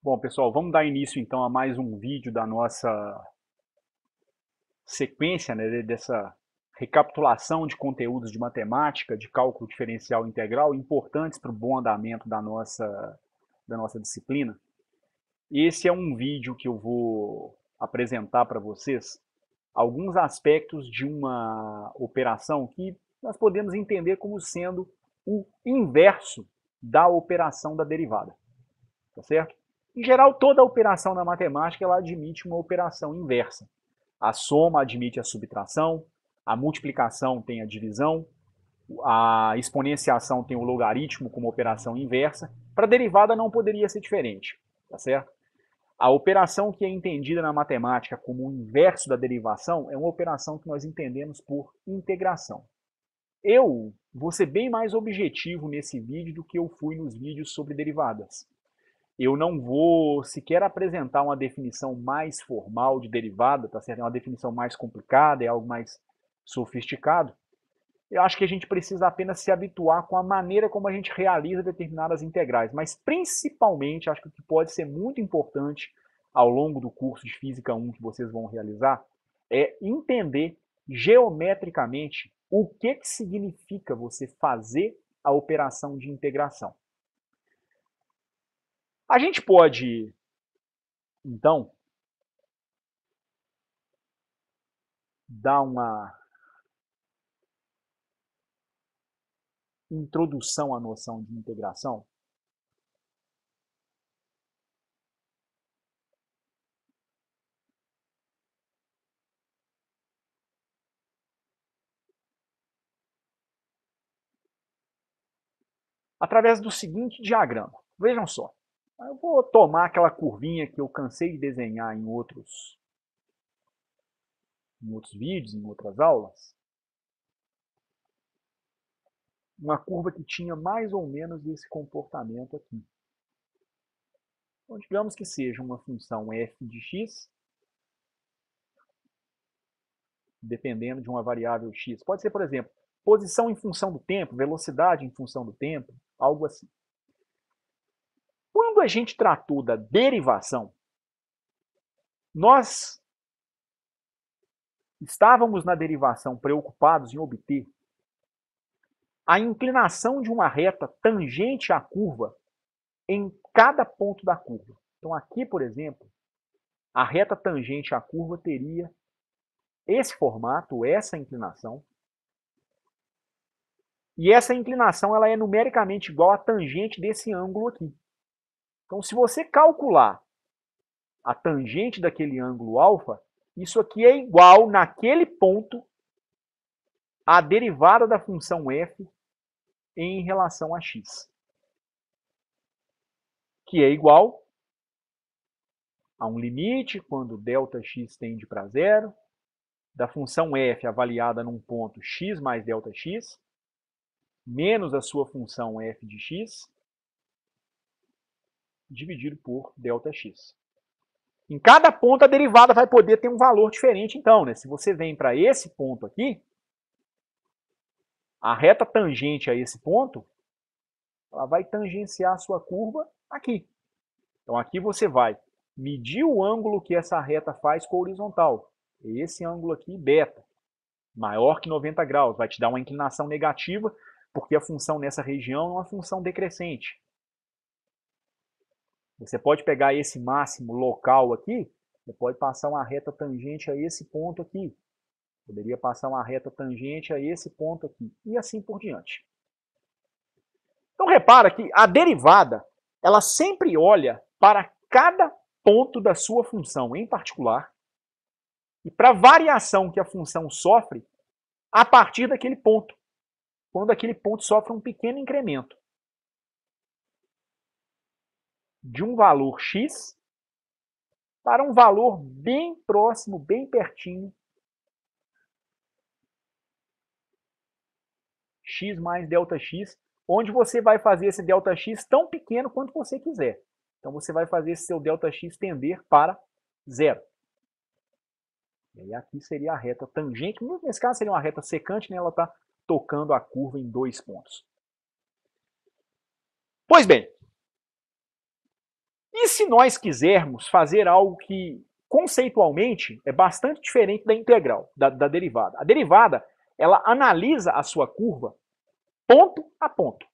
Bom, pessoal, vamos dar início então a mais um vídeo da nossa sequência, né, dessa recapitulação de conteúdos de matemática, de cálculo diferencial integral, importantes para o bom andamento da nossa, da nossa disciplina. Esse é um vídeo que eu vou apresentar para vocês alguns aspectos de uma operação que nós podemos entender como sendo o inverso da operação da derivada. Tá certo? Em geral, toda operação na matemática ela admite uma operação inversa. A soma admite a subtração, a multiplicação tem a divisão, a exponenciação tem o logaritmo como operação inversa. Para a derivada não poderia ser diferente, tá certo? A operação que é entendida na matemática como o inverso da derivação é uma operação que nós entendemos por integração. Eu vou ser bem mais objetivo nesse vídeo do que eu fui nos vídeos sobre derivadas. Eu não vou sequer apresentar uma definição mais formal de derivada, tá certo? É uma definição mais complicada, é algo mais sofisticado. Eu acho que a gente precisa apenas se habituar com a maneira como a gente realiza determinadas integrais, mas principalmente acho que o que pode ser muito importante ao longo do curso de Física 1 que vocês vão realizar é entender geometricamente o que, que significa você fazer a operação de integração. A gente pode, então, dar uma introdução à noção de integração? Através do seguinte diagrama. Vejam só. Eu vou tomar aquela curvinha que eu cansei de desenhar em outros, em outros vídeos, em outras aulas uma curva que tinha mais ou menos esse comportamento aqui. Então, digamos que seja uma função f de x, dependendo de uma variável x. Pode ser, por exemplo, posição em função do tempo, velocidade em função do tempo, algo assim. Quando a gente tratou da derivação, nós estávamos na derivação preocupados em obter a inclinação de uma reta tangente à curva em cada ponto da curva. Então, aqui, por exemplo, a reta tangente à curva teria esse formato, essa inclinação. E essa inclinação ela é numericamente igual à tangente desse ângulo aqui. Então, se você calcular a tangente daquele ângulo alfa, isso aqui é igual, naquele ponto, à derivada da função f em relação a x, que é igual a um limite quando ΔX tende para zero, da função f avaliada num ponto x mais ΔX, menos a sua função f de x, dividido por ΔX. Em cada ponto a derivada vai poder ter um valor diferente, então, né? Se você vem para esse ponto aqui, a reta tangente a esse ponto, ela vai tangenciar a sua curva aqui. Então aqui você vai medir o ângulo que essa reta faz com a horizontal. Esse ângulo aqui, beta, maior que 90 graus, vai te dar uma inclinação negativa, porque a função nessa região é uma função decrescente. Você pode pegar esse máximo local aqui, você pode passar uma reta tangente a esse ponto aqui. Poderia passar uma reta tangente a esse ponto aqui. E assim por diante. Então repara que a derivada, ela sempre olha para cada ponto da sua função em particular e para a variação que a função sofre a partir daquele ponto. Quando aquele ponto sofre um pequeno incremento de um valor X para um valor bem próximo, bem pertinho, X mais delta X, onde você vai fazer esse delta X tão pequeno quanto você quiser. Então você vai fazer esse seu delta X tender para zero. E aí aqui seria a reta tangente, nesse caso seria uma reta secante, né? ela está tocando a curva em dois pontos. Pois bem, e se nós quisermos fazer algo que conceitualmente é bastante diferente da integral, da, da derivada. A derivada, ela analisa a sua curva ponto a ponto.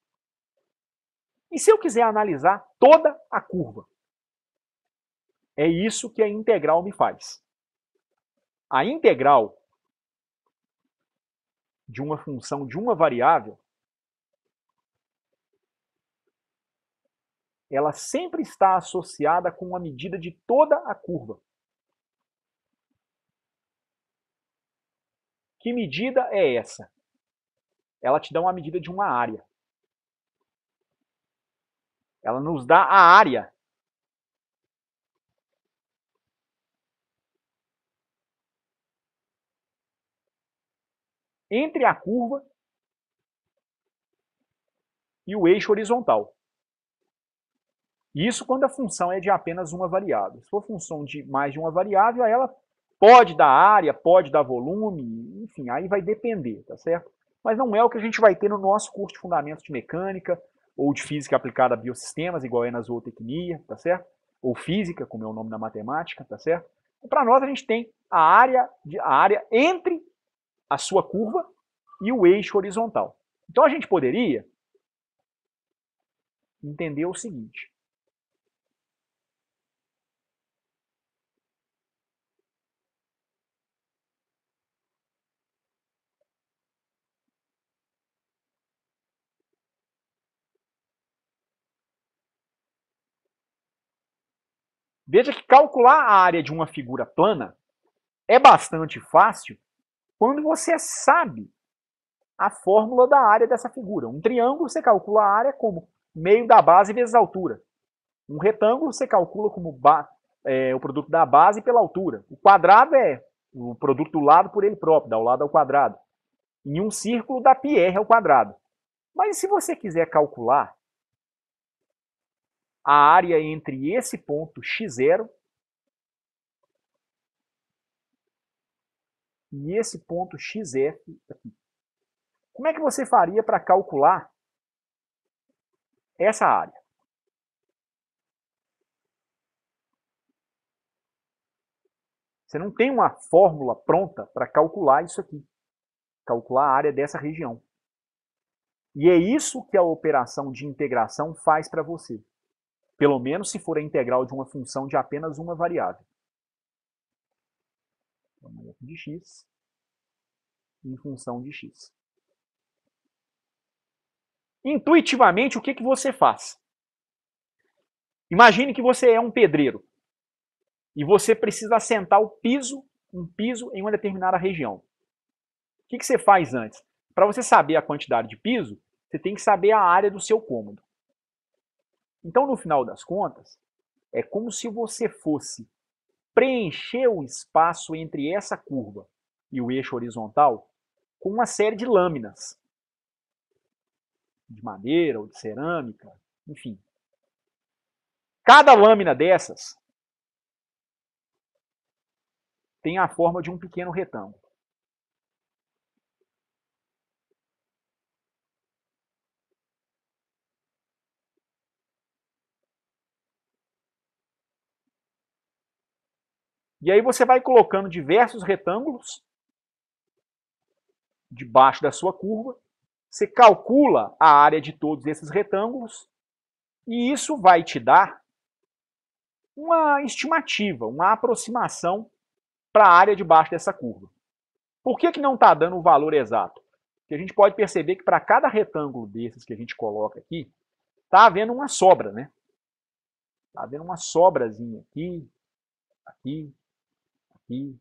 E se eu quiser analisar toda a curva? É isso que a integral me faz. A integral de uma função de uma variável, ela sempre está associada com a medida de toda a curva. Que medida é essa? Ela te dá uma medida de uma área. Ela nos dá a área entre a curva e o eixo horizontal. Isso quando a função é de apenas uma variável. Se for função de mais de uma variável, ela pode dar área, pode dar volume, enfim, aí vai depender, tá certo? Mas não é o que a gente vai ter no nosso curso de Fundamentos de Mecânica ou de Física aplicada a Biosistemas, igual é na zootecnia, tá certo? Ou Física, como é o nome da matemática, tá certo? Para nós a gente tem a área, a área entre a sua curva e o eixo horizontal. Então a gente poderia entender o seguinte. Veja que calcular a área de uma figura plana é bastante fácil quando você sabe a fórmula da área dessa figura. Um triângulo você calcula a área como meio da base vezes a altura. Um retângulo você calcula como é, o produto da base pela altura. O quadrado é o produto do lado por ele próprio, dá o lado ao quadrado. Em um círculo dá πr ao quadrado. Mas se você quiser calcular a área entre esse ponto x0 e esse ponto xf aqui. Como é que você faria para calcular essa área? Você não tem uma fórmula pronta para calcular isso aqui. Calcular a área dessa região. E é isso que a operação de integração faz para você. Pelo menos se for a integral de uma função de apenas uma variável de x em função de x. Intuitivamente, o que, que você faz? Imagine que você é um pedreiro e você precisa assentar o piso, um piso em uma determinada região. O que, que você faz antes? Para você saber a quantidade de piso, você tem que saber a área do seu cômodo. Então, no final das contas, é como se você fosse preencher o espaço entre essa curva e o eixo horizontal com uma série de lâminas de madeira ou de cerâmica, enfim. Cada lâmina dessas tem a forma de um pequeno retângulo. E aí você vai colocando diversos retângulos debaixo da sua curva, você calcula a área de todos esses retângulos e isso vai te dar uma estimativa, uma aproximação para a área debaixo dessa curva. Por que, que não está dando o valor exato? Porque a gente pode perceber que para cada retângulo desses que a gente coloca aqui, está havendo uma sobra, né? Está havendo uma sobrazinha aqui, aqui, aqui.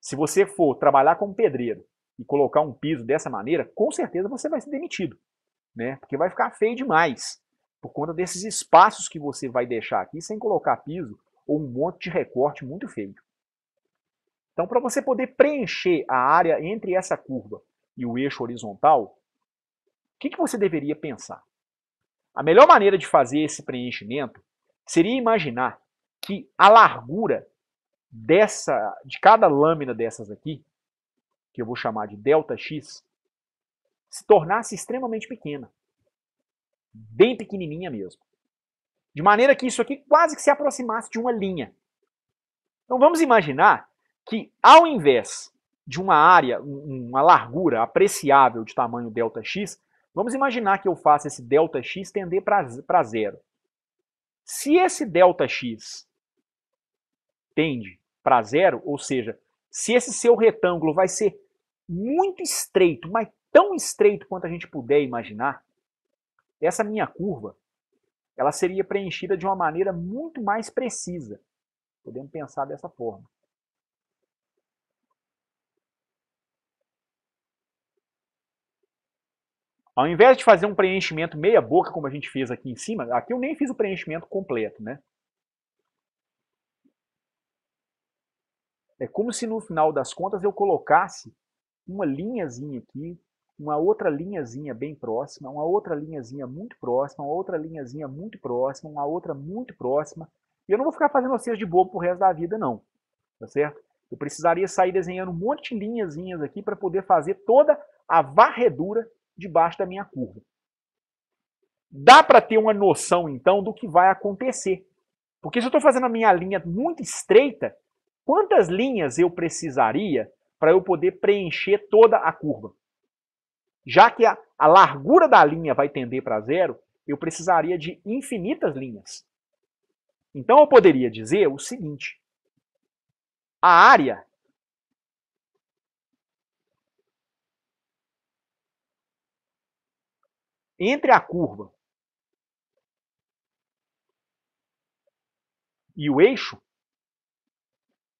Se você for trabalhar como pedreiro e colocar um piso dessa maneira, com certeza você vai ser demitido, né? Porque vai ficar feio demais por conta desses espaços que você vai deixar aqui sem colocar piso ou um monte de recorte muito feio. Então, para você poder preencher a área entre essa curva e o eixo horizontal, o que, que você deveria pensar? A melhor maneira de fazer esse preenchimento seria imaginar que a largura dessa, de cada lâmina dessas aqui, que eu vou chamar de delta x, se tornasse extremamente pequena. Bem pequenininha mesmo. De maneira que isso aqui quase que se aproximasse de uma linha. Então vamos imaginar que ao invés de uma área, uma largura apreciável de tamanho delta x, vamos imaginar que eu faça esse delta x tender para zero. Se esse delta x tende para zero, ou seja, se esse seu retângulo vai ser muito estreito, mas tão estreito quanto a gente puder imaginar, essa minha curva, ela seria preenchida de uma maneira muito mais precisa. Podemos pensar dessa forma. Ao invés de fazer um preenchimento meia boca, como a gente fez aqui em cima, aqui eu nem fiz o preenchimento completo, né? É como se no final das contas eu colocasse uma linhazinha aqui, uma outra linhazinha bem próxima, uma outra linhazinha muito próxima, uma outra linhazinha muito próxima, uma outra muito próxima. E eu não vou ficar fazendo vocês de bobo pro resto da vida, não. Tá certo? Eu precisaria sair desenhando um monte de linhazinhas aqui para poder fazer toda a varredura debaixo da minha curva. Dá para ter uma noção, então, do que vai acontecer. Porque se eu estou fazendo a minha linha muito estreita, quantas linhas eu precisaria para eu poder preencher toda a curva? Já que a, a largura da linha vai tender para zero, eu precisaria de infinitas linhas. Então eu poderia dizer o seguinte: a área entre a curva e o eixo,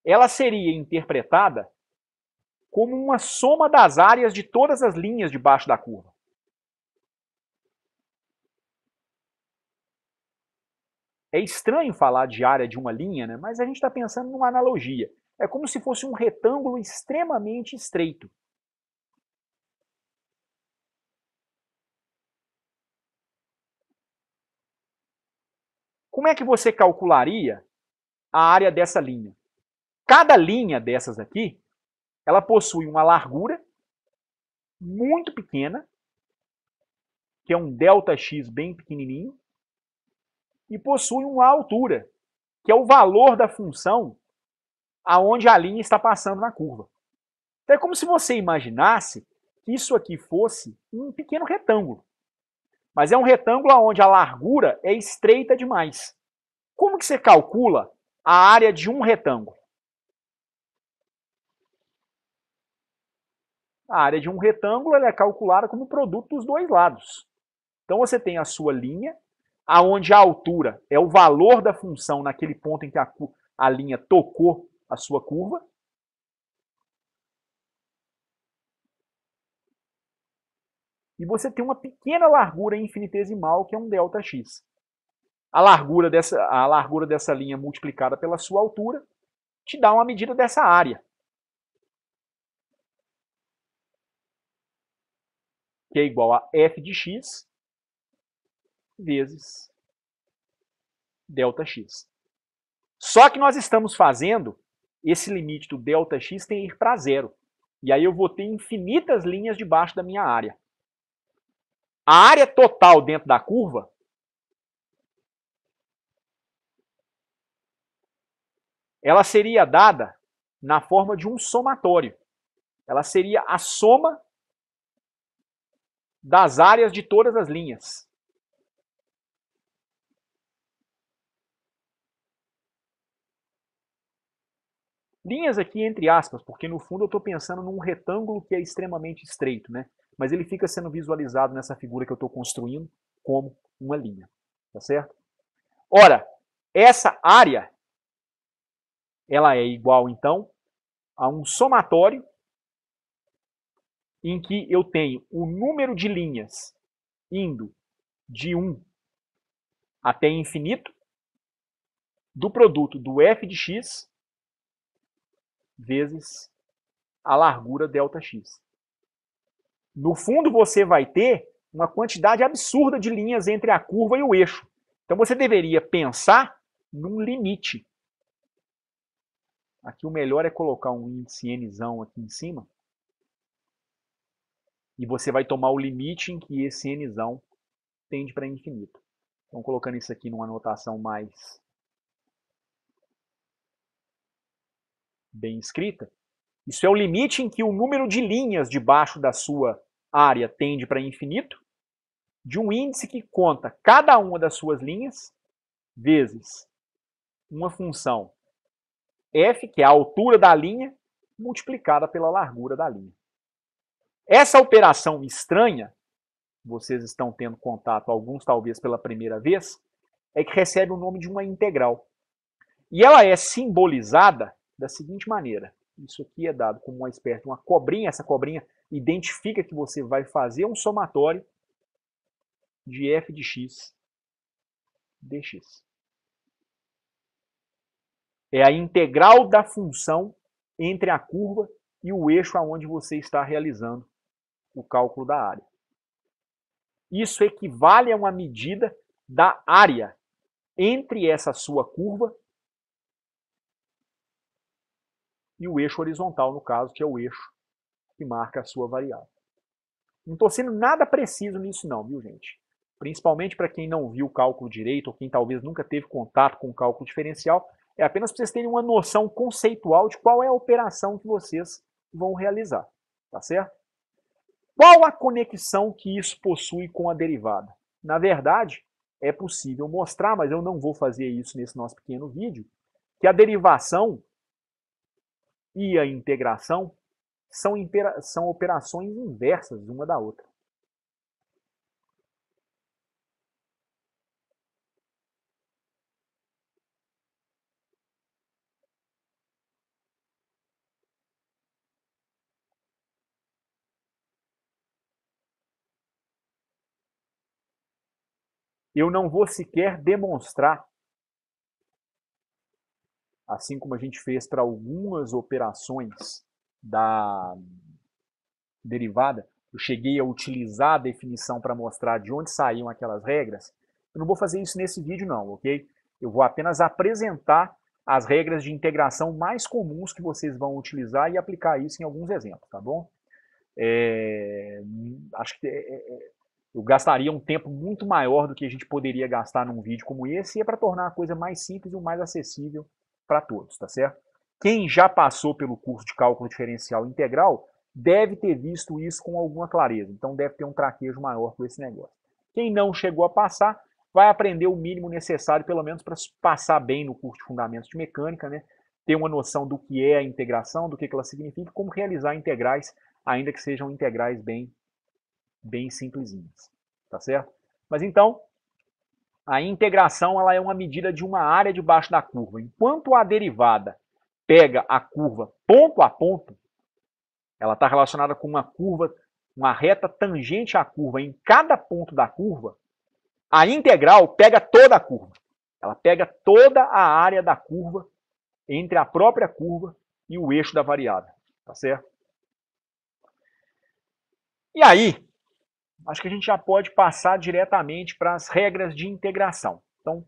ela seria interpretada como uma soma das áreas de todas as linhas debaixo da curva. É estranho falar de área de uma linha, né? mas a gente está pensando numa analogia. É como se fosse um retângulo extremamente estreito. Como é que você calcularia a área dessa linha? Cada linha dessas aqui ela possui uma largura muito pequena, que é um ΔX bem pequenininho, e possui uma altura, que é o valor da função aonde a linha está passando na curva. Então é como se você imaginasse que isso aqui fosse um pequeno retângulo. Mas é um retângulo onde a largura é estreita demais. Como que você calcula a área de um retângulo? A área de um retângulo é calculada como produto dos dois lados. Então você tem a sua linha, aonde a altura é o valor da função naquele ponto em que a, a linha tocou a sua curva. E você tem uma pequena largura infinitesimal, que é um ΔX. A largura dessa, a largura dessa linha multiplicada pela sua altura te dá uma medida dessa área. Que é igual a f de x vezes ΔX. Só que nós estamos fazendo esse limite do ΔX tem ir para zero. E aí eu vou ter infinitas linhas debaixo da minha área. A área total dentro da curva ela seria dada na forma de um somatório. Ela seria a soma das áreas de todas as linhas. Linhas aqui entre aspas, porque no fundo eu estou pensando num retângulo que é extremamente estreito, né? Mas ele fica sendo visualizado nessa figura que eu estou construindo como uma linha, tá certo? Ora, essa área, ela é igual então a um somatório em que eu tenho o número de linhas indo de 1 até infinito do produto do f de x vezes a largura ΔX. No fundo, você vai ter uma quantidade absurda de linhas entre a curva e o eixo. Então você deveria pensar num limite. Aqui o melhor é colocar um índice n aqui em cima, e você vai tomar o limite em que esse nzão tende para infinito. Então, colocando isso aqui numa anotação mais bem escrita, isso é o limite em que o número de linhas debaixo da sua área tende para infinito, de um índice que conta cada uma das suas linhas vezes uma função f, que é a altura da linha, multiplicada pela largura da linha. Essa operação estranha, vocês estão tendo contato, alguns talvez pela primeira vez, é que recebe o nome de uma integral. E ela é simbolizada da seguinte maneira. Isso aqui é dado como uma espécie uma cobrinha. Essa cobrinha identifica que você vai fazer um somatório de f de x dx. É a integral da função entre a curva e o eixo aonde você está realizando o cálculo da área. Isso equivale a uma medida da área entre essa sua curva e o eixo horizontal, no caso, que é o eixo que marca a sua variável. Não estou sendo nada preciso nisso não, viu gente? Principalmente para quem não viu o cálculo direito ou quem talvez nunca teve contato com o cálculo diferencial, é apenas para vocês terem uma noção conceitual de qual é a operação que vocês vão realizar, tá certo? Qual a conexão que isso possui com a derivada? Na verdade, é possível mostrar, mas eu não vou fazer isso nesse nosso pequeno vídeo, que a derivação e a integração são, são operações inversas uma da outra. Eu não vou sequer demonstrar, assim como a gente fez para algumas operações da derivada, eu cheguei a utilizar a definição para mostrar de onde saíam aquelas regras. Eu não vou fazer isso nesse vídeo não, ok? Eu vou apenas apresentar as regras de integração mais comuns que vocês vão utilizar e aplicar isso em alguns exemplos, tá bom? É, acho que é, é, eu gastaria um tempo muito maior do que a gente poderia gastar num vídeo como esse, e é para tornar a coisa mais simples e mais acessível para todos, tá certo? Quem já passou pelo curso de cálculo diferencial integral deve ter visto isso com alguma clareza, então deve ter um traquejo maior com esse negócio. Quem não chegou a passar, vai aprender o mínimo necessário, pelo menos para passar bem no curso de Fundamentos de Mecânica, né? ter uma noção do que é a integração, do que ela significa, como realizar integrais, ainda que sejam integrais bem bem simplesinhas, tá certo? Mas então, a integração ela é uma medida de uma área debaixo da curva. Enquanto a derivada pega a curva ponto a ponto, ela está relacionada com uma curva, uma reta tangente à curva em cada ponto da curva, a integral pega toda a curva. Ela pega toda a área da curva entre a própria curva e o eixo da variável, tá certo? E aí, acho que a gente já pode passar diretamente para as regras de integração. Então,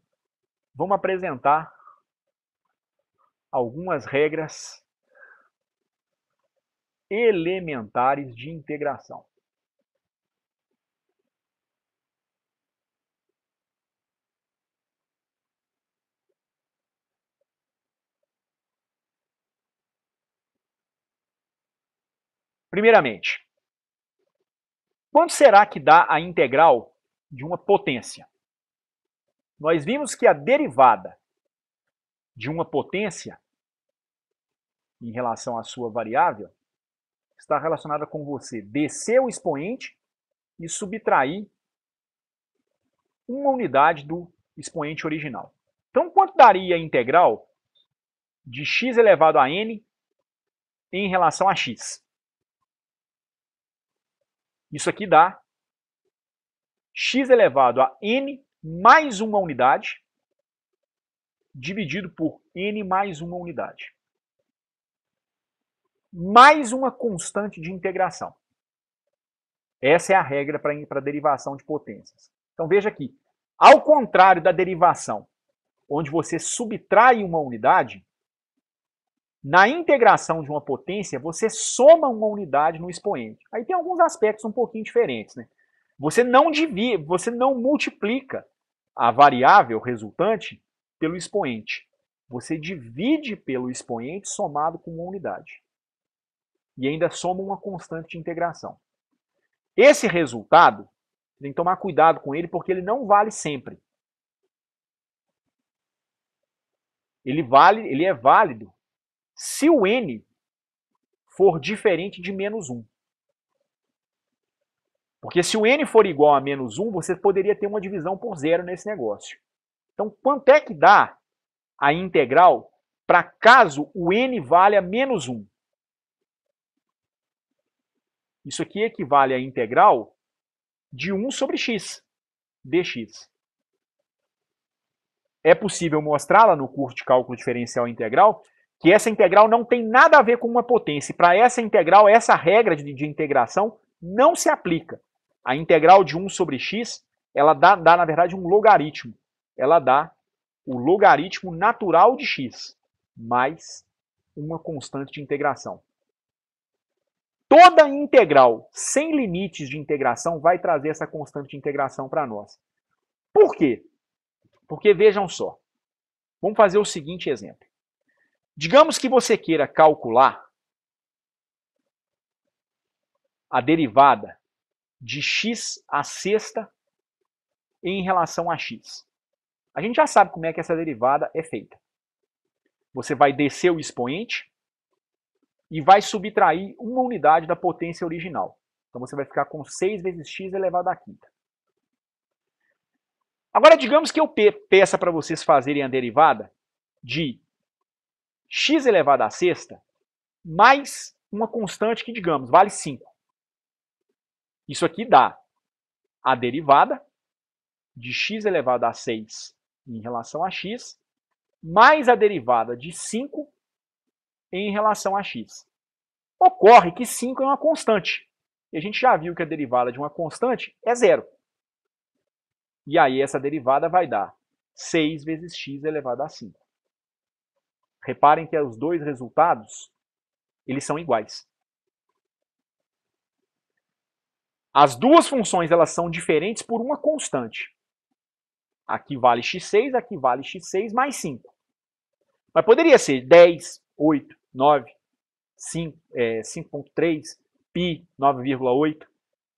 vamos apresentar algumas regras elementares de integração. Primeiramente, Quanto será que dá a integral de uma potência? Nós vimos que a derivada de uma potência em relação à sua variável está relacionada com você descer o expoente e subtrair uma unidade do expoente original. Então, quanto daria a integral de x elevado a n em relação a x? Isso aqui dá x elevado a n mais uma unidade dividido por n mais uma unidade. Mais uma constante de integração. Essa é a regra para a derivação de potências. Então veja aqui, ao contrário da derivação, onde você subtrai uma unidade, na integração de uma potência, você soma uma unidade no expoente. Aí tem alguns aspectos um pouquinho diferentes. Né? Você não divide, você não multiplica a variável resultante pelo expoente. Você divide pelo expoente somado com uma unidade. E ainda soma uma constante de integração. Esse resultado, tem que tomar cuidado com ele porque ele não vale sempre. Ele vale, ele é válido se o n for diferente de menos 1. Porque se o n for igual a menos 1, você poderia ter uma divisão por zero nesse negócio. Então, quanto é que dá a integral para caso o n valha menos 1? Isso aqui equivale à integral de 1 sobre x, dx. É possível mostrá-la no curso de cálculo diferencial integral que essa integral não tem nada a ver com uma potência. Para essa integral, essa regra de, de, integração não se aplica. A integral de 1 sobre x, ela dá, dá, na verdade, um logaritmo. Ela dá o logaritmo natural de x, mais uma constante de integração. Toda integral sem limites de integração vai trazer essa constante de integração para nós. Por quê? Porque vejam só. Vamos fazer o seguinte exemplo. Digamos que você queira calcular a derivada de x a sexta em relação a x. A gente já sabe como é que essa derivada é feita. Você vai descer o expoente e vai subtrair uma unidade da potência original. Então você vai ficar com 6 vezes x elevado à quinta. Agora, digamos que eu peça para vocês fazerem a derivada de x elevado à sexta mais uma constante que, digamos, vale 5. Isso aqui dá a derivada de x elevado a 6 em relação a x, mais a derivada de 5 em relação a x. Ocorre que 5 é uma constante. E a gente já viu que a derivada de uma constante é zero. E aí essa derivada vai dar 6 vezes x elevado a 5. Reparem que os dois resultados, eles são iguais. As duas funções elas são diferentes por uma constante. Aqui vale x6, aqui vale x6 mais 5. Mas poderia ser 10, 8, 9, 5, é, 5.3, π 9,8.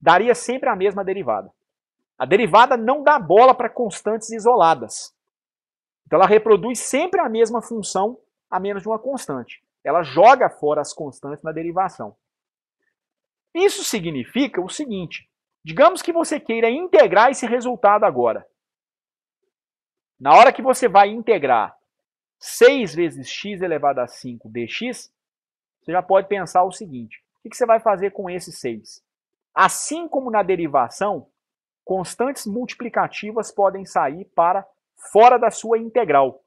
Daria sempre a mesma derivada. A derivada não dá bola para constantes isoladas. Então ela reproduz sempre a mesma função a menos de uma constante. Ela joga fora as constantes na derivação. Isso significa o seguinte: digamos que você queira integrar esse resultado agora. Na hora que você vai integrar 6 vezes x elevado a 5 dx, você já pode pensar o seguinte: o que você vai fazer com esse 6? Assim como na derivação, constantes multiplicativas podem sair para fora da sua integral.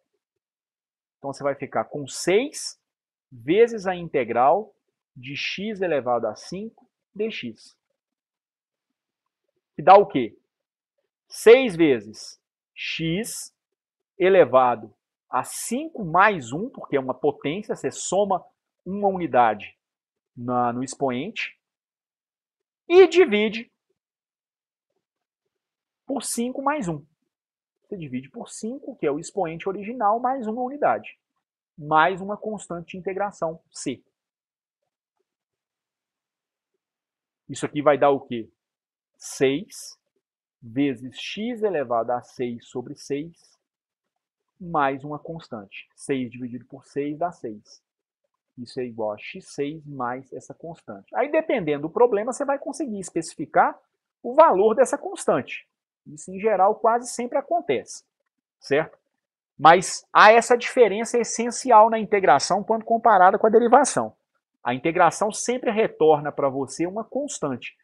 Então você vai ficar com 6 vezes a integral de x elevado a 5 dx. Que dá o quê? 6 vezes x elevado a 5 mais 1, porque é uma potência, você soma uma unidade na, no expoente, e divide por 5 mais 1. Você divide por 5, que é o expoente original, mais uma unidade. Mais uma constante de integração, C. Isso aqui vai dar o quê? 6 vezes x elevado a 6 sobre 6, mais uma constante. 6 dividido por 6 dá 6. Isso é igual a x6 mais essa constante. Aí, dependendo do problema, você vai conseguir especificar o valor dessa constante. Isso, em geral, quase sempre acontece, certo? Mas há essa diferença essencial na integração quando comparada com a derivação. A integração sempre retorna para você uma constante.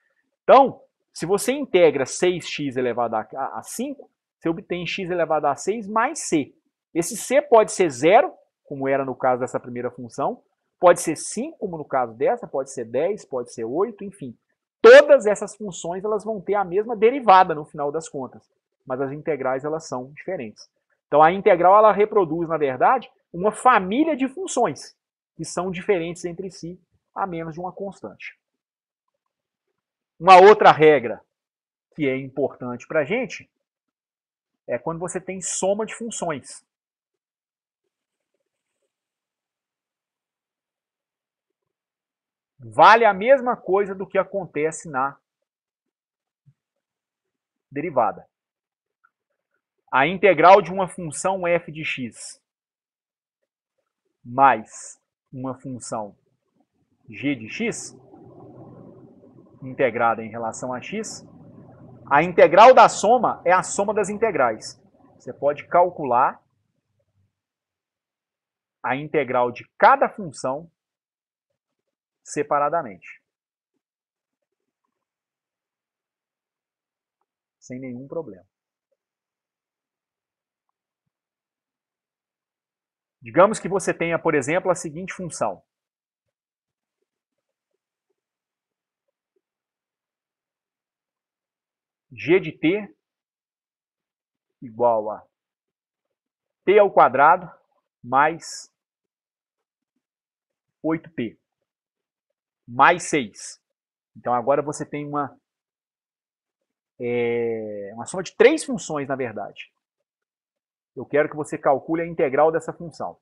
Então, se você integra 6x elevado a 5, você obtém x elevado a 6 mais c. Esse c pode ser zero, como era no caso dessa primeira função, Pode ser 5, como no caso dessa, pode ser 10, pode ser 8, enfim. Todas essas funções elas vão ter a mesma derivada no final das contas, mas as integrais elas são diferentes. Então a integral ela reproduz, na verdade, uma família de funções que são diferentes entre si, a menos de uma constante. Uma outra regra que é importante para a gente é quando você tem soma de funções. Vale a mesma coisa do que acontece na derivada. A integral de uma função f de x mais uma função g de x, integrada em relação a x, a integral da soma é a soma das integrais. Você pode calcular a integral de cada função separadamente. Sem nenhum problema. Digamos que você tenha, por exemplo, a seguinte função. g de t igual a t ao quadrado mais 8t mais 6. Então agora você tem uma, é, uma soma de três funções, na verdade. Eu quero que você calcule a integral dessa função.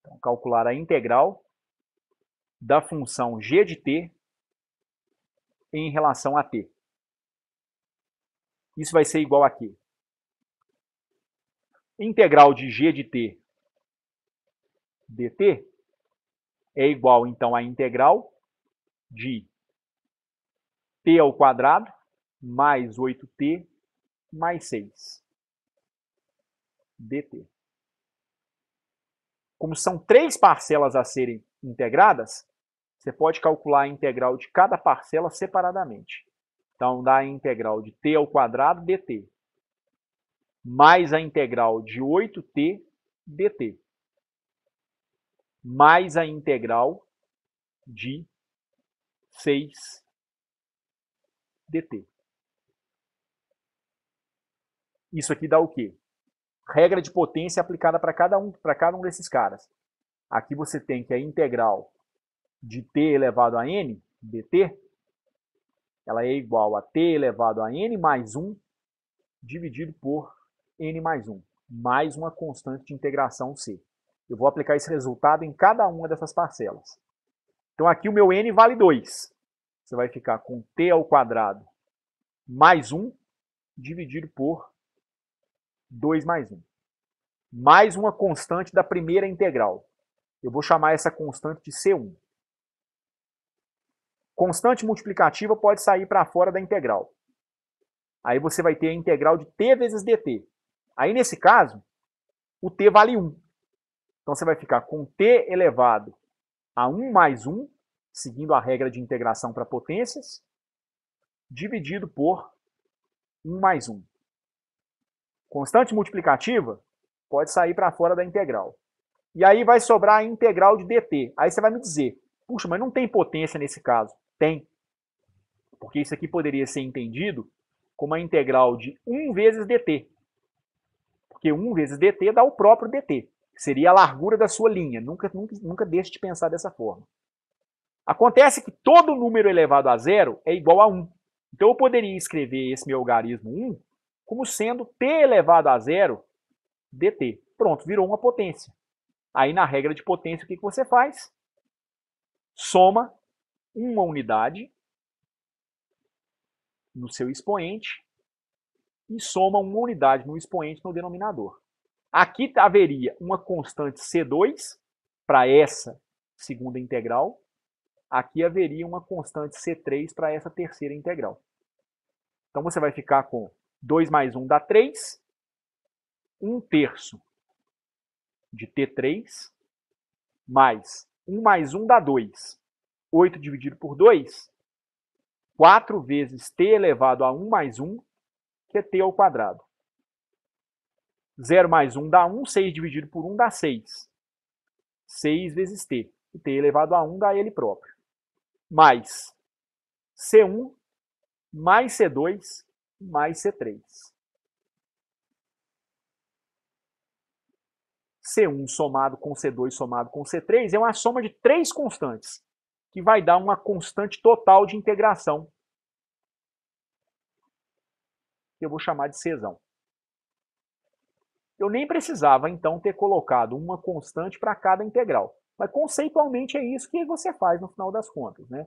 Então, calcular a integral da função g de t em relação a t. Isso vai ser igual a quê? Integral de g de t dt é igual, então, à integral de t ao quadrado mais 8t mais 6 dt. Como são três parcelas a serem integradas, você pode calcular a integral de cada parcela separadamente. Então, dá a integral de t ao quadrado dt, mais a integral de 8t dt mais a integral de 6 dt. Isso aqui dá o quê? Regra de potência aplicada para cada, um, cada um desses caras. Aqui você tem que a integral de t elevado a n, dt, ela é igual a t elevado a n mais 1 dividido por n mais 1, mais uma constante de integração c. Eu vou aplicar esse resultado em cada uma dessas parcelas. Então aqui o meu n vale 2. Você vai ficar com t ao quadrado mais 1 dividido por 2 mais 1. Mais uma constante da primeira integral. Eu vou chamar essa constante de C1. Constante multiplicativa pode sair para fora da integral. Aí você vai ter a integral de t vezes dt. Aí nesse caso, o t vale 1. Então você vai ficar com t elevado a 1 mais 1, seguindo a regra de integração para potências, dividido por 1 mais 1. Constante multiplicativa pode sair para fora da integral. E aí vai sobrar a integral de dt. Aí você vai me dizer, puxa, mas não tem potência nesse caso. Tem. Porque isso aqui poderia ser entendido como a integral de 1 vezes dt. Porque 1 vezes dt dá o próprio dt seria a largura da sua linha. Nunca, nunca, nunca deixe de pensar dessa forma. Acontece que todo número elevado a zero é igual a 1. Então eu poderia escrever esse meu algarismo 1 como sendo t elevado a zero dt. Pronto, virou uma potência. Aí na regra de potência o que, que você faz? Soma uma unidade no seu expoente e soma uma unidade no expoente no denominador. Aqui haveria uma constante C2 para essa segunda integral. Aqui haveria uma constante C3 para essa terceira integral. Então você vai ficar com 2 mais 1 dá 3, 1 terço de T3, mais 1 mais 1 dá 2. 8 dividido por 2, 4 vezes t elevado a 1 mais 1, que é t ao quadrado. 0 mais 1 dá 1, 6 dividido por 1 dá 6. 6 vezes t. E t elevado a 1 dá ele próprio. Mais C1 mais C2 mais C3. C1 somado com C2 somado com C3 é uma soma de três constantes, que vai dar uma constante total de integração, que eu vou chamar de Czão. Eu nem precisava então ter colocado uma constante para cada integral. Mas conceitualmente é isso que você faz no final das contas. Né?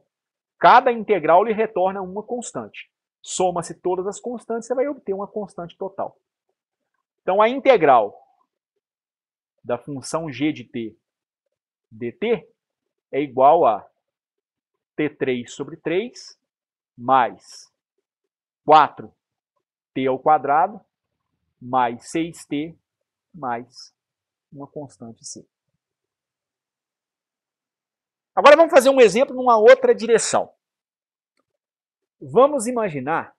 Cada integral lhe retorna uma constante. Soma-se todas as constantes, você vai obter uma constante total. Então a integral da função g de t dt é igual a t3 sobre 3 mais 4t ao quadrado mais 6t mais uma constante c. Agora vamos fazer um exemplo numa outra direção. Vamos imaginar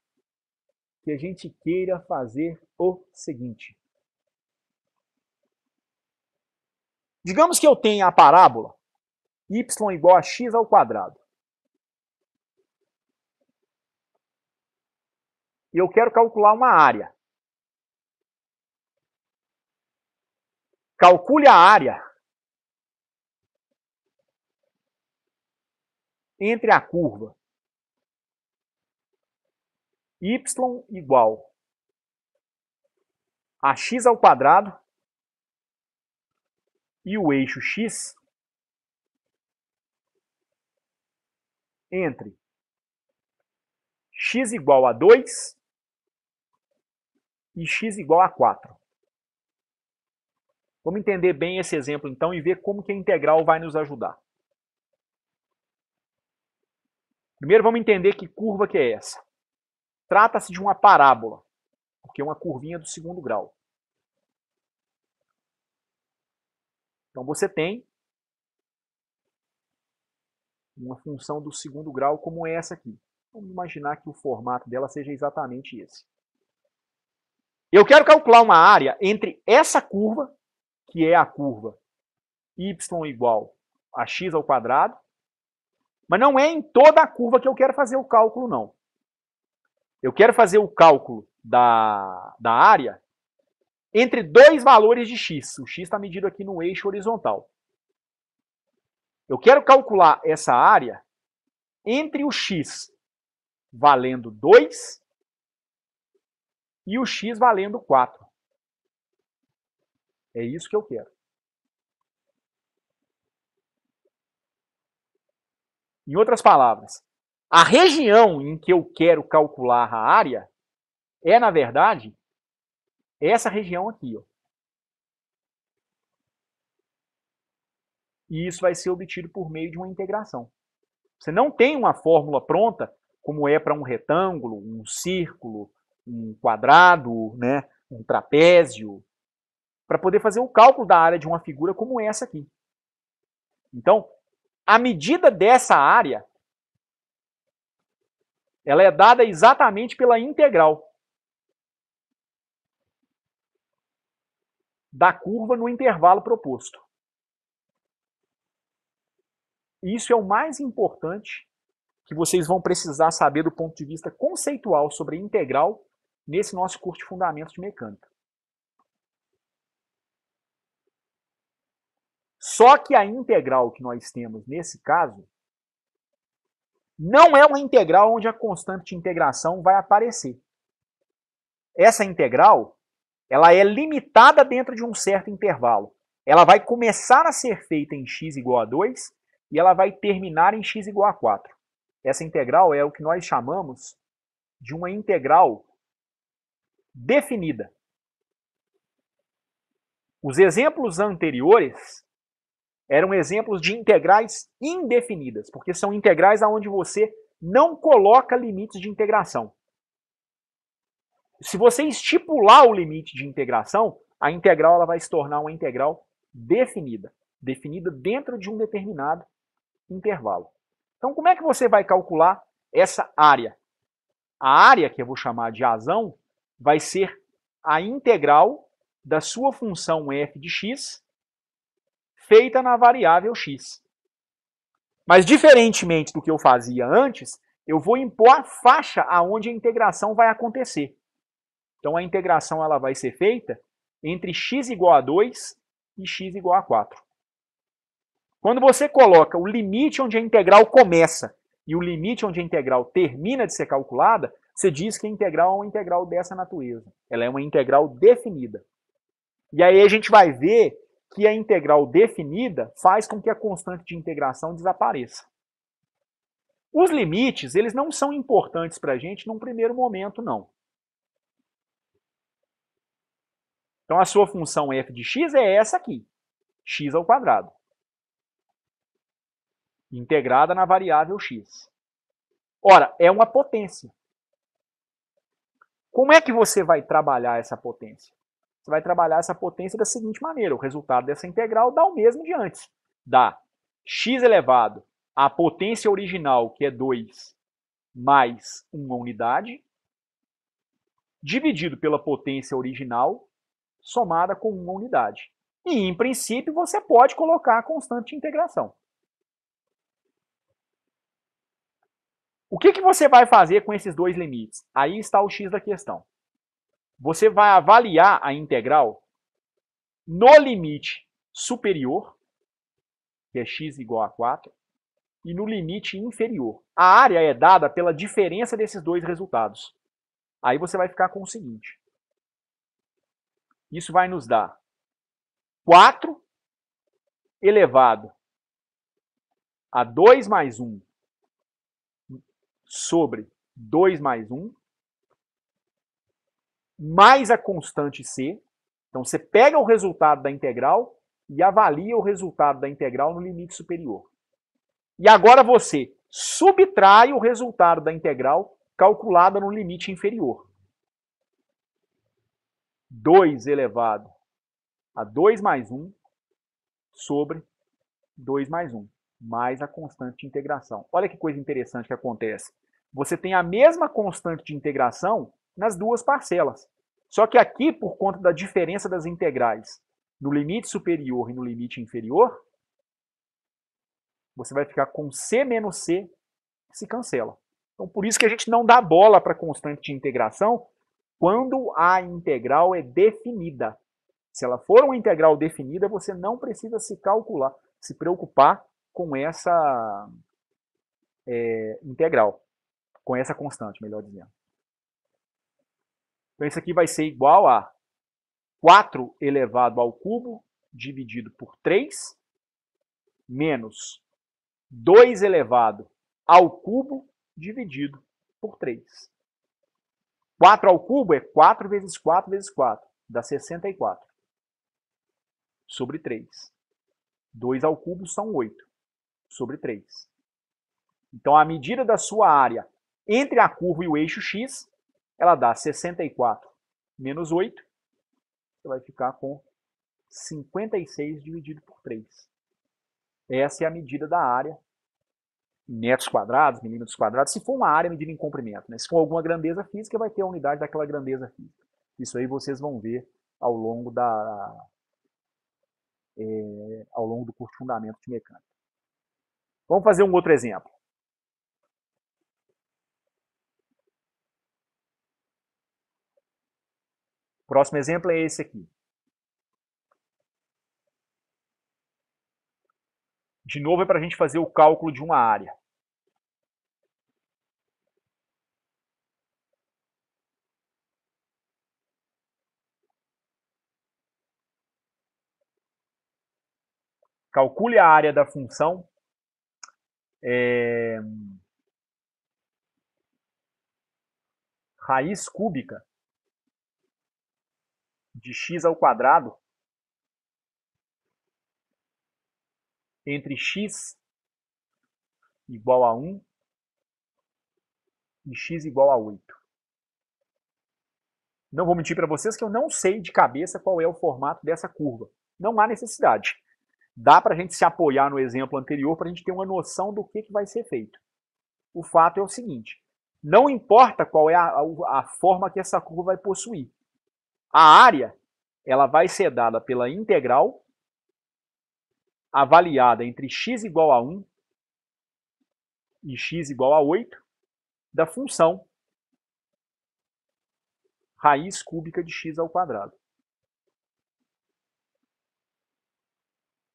que a gente queira fazer o seguinte. Digamos que eu tenha a parábola y igual a x ao quadrado. E eu quero calcular uma área. Calcule a área entre a curva y igual a x ao quadrado e o eixo x entre x igual a 2 e x igual a 4. Vamos entender bem esse exemplo então e ver como que a integral vai nos ajudar. Primeiro vamos entender que curva que é essa. Trata-se de uma parábola, porque é uma curvinha do segundo grau. Então você tem uma função do segundo grau como essa aqui. Vamos imaginar que o formato dela seja exatamente esse. Eu quero calcular uma área entre essa curva, que é a curva y igual a x ao quadrado, mas não é em toda a curva que eu quero fazer o cálculo, não. Eu quero fazer o cálculo da, da área entre dois valores de x. O x está medido aqui no eixo horizontal. Eu quero calcular essa área entre o x valendo 2 e o x valendo 4. É isso que eu quero. Em outras palavras, a região em que eu quero calcular a área é, na verdade, essa região aqui. Ó. E isso vai ser obtido por meio de uma integração. Você não tem uma fórmula pronta, como é para um retângulo, um círculo, um quadrado, né, um trapézio, para poder fazer o cálculo da área de uma figura como essa aqui. Então, a medida dessa área ela é dada exatamente pela integral da curva no intervalo proposto. Isso é o mais importante que vocês vão precisar saber do ponto de vista conceitual sobre a integral nesse nosso curso de Fundamentos de Mecânica. Só que a integral que nós temos nesse caso não é uma integral onde a constante de integração vai aparecer. Essa integral, ela é limitada dentro de um certo intervalo. Ela vai começar a ser feita em x igual a 2 e ela vai terminar em x igual a 4. Essa integral é o que nós chamamos de uma integral definida. Os exemplos anteriores eram exemplos de integrais indefinidas, porque são integrais aonde você não coloca limites de integração. Se você estipular o limite de integração, a integral ela vai se tornar uma integral definida, definida dentro de um determinado intervalo. Então, como é que você vai calcular essa área? A área, que eu vou chamar de azão, vai ser a integral da sua função f de x feita na variável x. Mas diferentemente do que eu fazia antes, eu vou impor a faixa aonde a integração vai acontecer. Então a integração ela vai ser feita entre x igual a 2 e x igual a 4. Quando você coloca o limite onde a integral começa e o limite onde a integral termina de ser calculada, você diz que a integral é uma integral dessa natureza. Ela é uma integral definida. E aí a gente vai ver que a integral definida faz com que a constante de integração desapareça. Os limites, eles não são importantes para a gente num primeiro momento, não. Então a sua função f de x é essa aqui, x ao quadrado, integrada na variável x. Ora, é uma potência. Como é que você vai trabalhar essa potência? Você vai trabalhar essa potência da seguinte maneira: o resultado dessa integral dá o mesmo de antes. Dá x elevado à potência original, que é 2, mais uma unidade, dividido pela potência original, somada com uma unidade. E, em princípio, você pode colocar a constante de integração. O que, que você vai fazer com esses dois limites? Aí está o x da questão você vai avaliar a integral no limite superior, que é x igual a 4, e no limite inferior. A área é dada pela diferença desses dois resultados. Aí você vai ficar com o seguinte. Isso vai nos dar 4 elevado a 2 mais 1 sobre 2 mais 1 mais a constante C. Então você pega o resultado da integral e avalia o resultado da integral no limite superior. E agora você subtrai o resultado da integral calculada no limite inferior. 2 elevado a 2 mais 1 sobre 2 mais 1, mais a constante de integração. Olha que coisa interessante que acontece. Você tem a mesma constante de integração nas duas parcelas. Só que aqui, por conta da diferença das integrais no limite superior e no limite inferior, você vai ficar com C menos C que se cancela. Então, por isso que a gente não dá bola para a constante de integração quando a integral é definida. Se ela for uma integral definida, você não precisa se calcular, se preocupar com essa é, integral, com essa constante, melhor dizendo. Então isso aqui vai ser igual a 4 elevado ao cubo dividido por 3 menos 2 elevado ao cubo dividido por 3. 4 ao cubo é 4 vezes 4 vezes 4, dá 64. Sobre 3. 2 ao cubo são 8, sobre 3. Então, a medida da sua área entre a curva e o eixo x ela dá 64 menos 8, você vai ficar com 56 dividido por 3. Essa é a medida da área em metros quadrados, milímetros quadrados, se for uma área medida em comprimento. Né? Se for alguma grandeza física, vai ter a unidade daquela grandeza física. Isso aí vocês vão ver ao longo, da, é, ao longo do curso de Fundamento de Mecânica. Vamos fazer um outro exemplo. Próximo exemplo é esse aqui. De novo, é para a gente fazer o cálculo de uma área. Calcule a área da função é, raiz cúbica de x ao quadrado entre x igual a 1 e x igual a 8. Não vou mentir para vocês que eu não sei de cabeça qual é o formato dessa curva. Não há necessidade. Dá para a gente se apoiar no exemplo anterior para a gente ter uma noção do que, que vai ser feito. O fato é o seguinte, não importa qual é a, a, a forma que essa curva vai possuir. A área ela vai ser dada pela integral avaliada entre x igual a 1 e x igual a 8 da função raiz cúbica de x ao quadrado.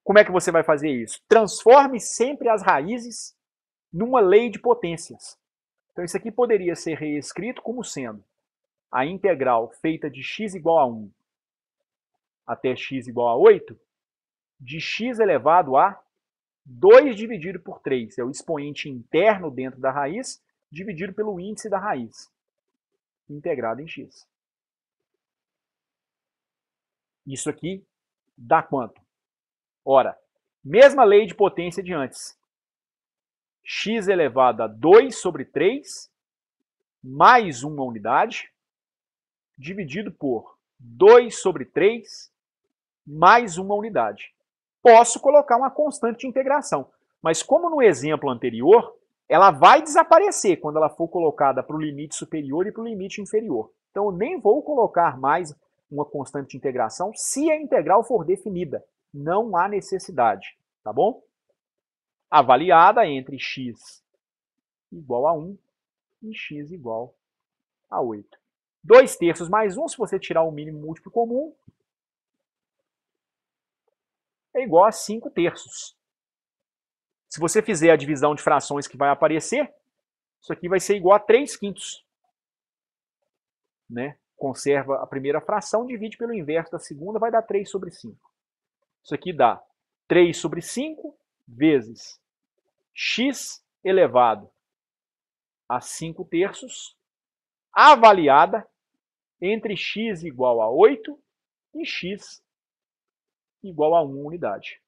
Como é que você vai fazer isso? Transforme sempre as raízes numa lei de potências. Então isso aqui poderia ser reescrito como sendo a integral feita de x igual a 1 até x igual a 8, de x elevado a 2 dividido por 3. É o expoente interno dentro da raiz, dividido pelo índice da raiz, integrado em x. Isso aqui dá quanto? Ora, mesma lei de potência de antes. x elevado a 2 sobre 3, mais uma unidade, dividido por 2 sobre 3, mais uma unidade. Posso colocar uma constante de integração, mas como no exemplo anterior, ela vai desaparecer quando ela for colocada para o limite superior e para o limite inferior. Então eu nem vou colocar mais uma constante de integração se a integral for definida. Não há necessidade, tá bom? Avaliada entre x igual a 1 e x igual a 8. 2 terços mais 1, se você tirar o mínimo múltiplo comum, é igual a 5 terços. Se você fizer a divisão de frações que vai aparecer, isso aqui vai ser igual a 3 quintos. Né? Conserva a primeira fração, divide pelo inverso da segunda, vai dar 3 sobre 5. Isso aqui dá 3 sobre 5 vezes x elevado a 5 terços, avaliada entre x igual a 8 e x igual a 1 unidade.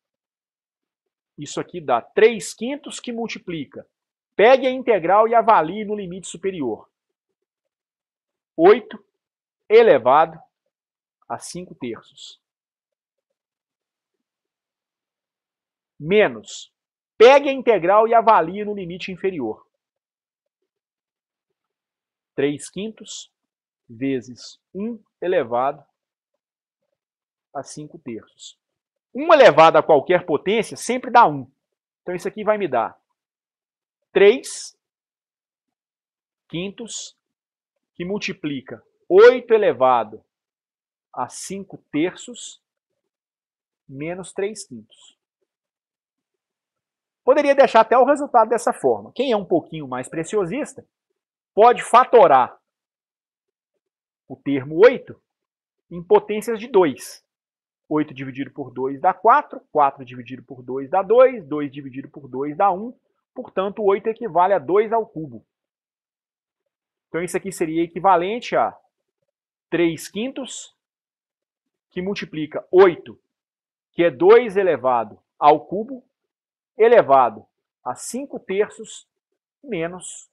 Isso aqui dá 3 quintos que multiplica. Pegue a integral e avalie no limite superior. 8 elevado a 5 terços. Menos. Pegue a integral e avalie no limite inferior. 3 quintos vezes 1 elevado a 5 terços. 1 elevado a qualquer potência sempre dá 1. Então isso aqui vai me dar 3 quintos que multiplica 8 elevado a 5 terços menos 3 quintos. Poderia deixar até o resultado dessa forma. Quem é um pouquinho mais preciosista pode fatorar o termo 8 em potências de 2. 8 dividido por 2 dá 4, 4 dividido por 2 dá 2, 2 dividido por 2 dá 1, portanto 8 equivale a 2 ao cubo. Então isso aqui seria equivalente a 3 quintos, que multiplica 8, que é 2 elevado ao cubo, elevado a 5 terços, menos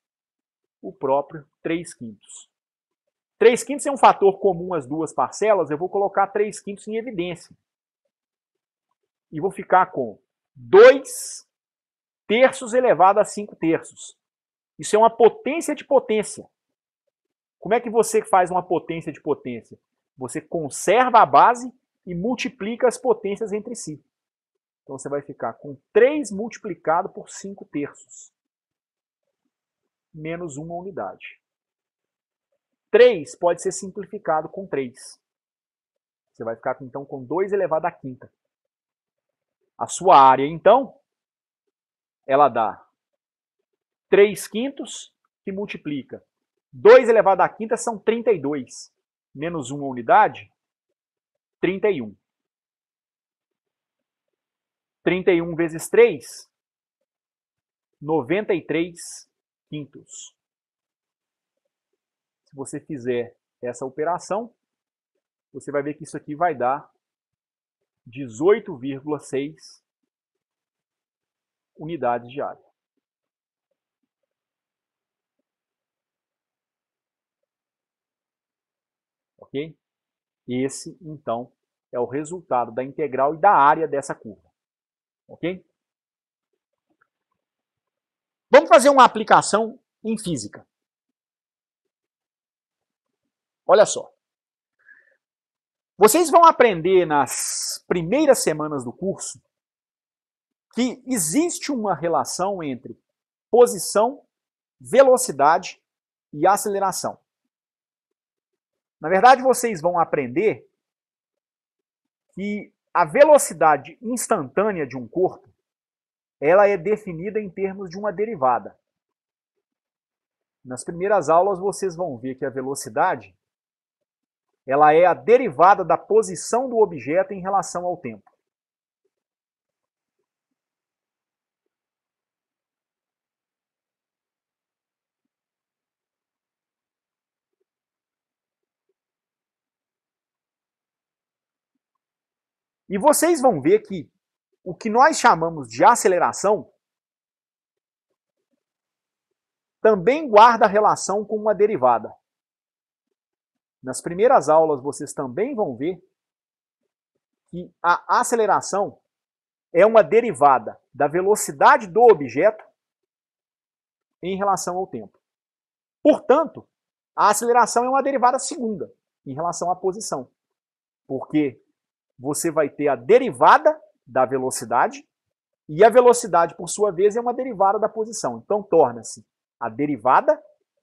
o próprio 3 quintos. 3 quintos é um fator comum às duas parcelas, eu vou colocar 3 quintos em evidência. E vou ficar com 2 terços elevado a 5 terços. Isso é uma potência de potência. Como é que você faz uma potência de potência? Você conserva a base e multiplica as potências entre si. Então você vai ficar com 3 multiplicado por 5 terços. Menos uma unidade. 3 pode ser simplificado com 3. Você vai ficar então com 2 elevado à quinta. A sua área, então, ela dá 3 quintos, que multiplica 2 elevado à quinta são 32, menos 1 unidade, 31. 31 vezes 3, 93 quintos. Se você fizer essa operação, você vai ver que isso aqui vai dar 18,6 unidades de área. Ok? Esse, então, é o resultado da integral e da área dessa curva. Ok? Vamos fazer uma aplicação em física. Olha só. Vocês vão aprender nas primeiras semanas do curso que existe uma relação entre posição, velocidade e aceleração. Na verdade, vocês vão aprender que a velocidade instantânea de um corpo ela é definida em termos de uma derivada. Nas primeiras aulas vocês vão ver que a velocidade ela é a derivada da posição do objeto em relação ao tempo. E vocês vão ver que o que nós chamamos de aceleração também guarda relação com uma derivada. Nas primeiras aulas vocês também vão ver que a aceleração é uma derivada da velocidade do objeto em relação ao tempo. Portanto, a aceleração é uma derivada segunda em relação à posição. Porque você vai ter a derivada da velocidade e a velocidade, por sua vez, é uma derivada da posição. Então, torna-se a derivada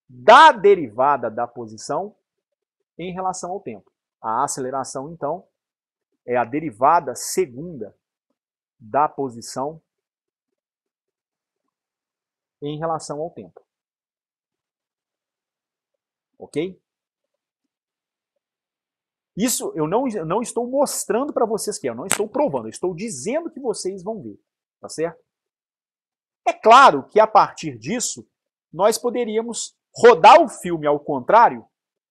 da derivada da posição em relação ao tempo. A aceleração, então, é a derivada segunda da posição em relação ao tempo. Ok? Isso eu não, eu não estou mostrando para vocês que eu não estou provando, eu estou dizendo que vocês vão ver, tá certo? É claro que a partir disso, nós poderíamos rodar o filme ao contrário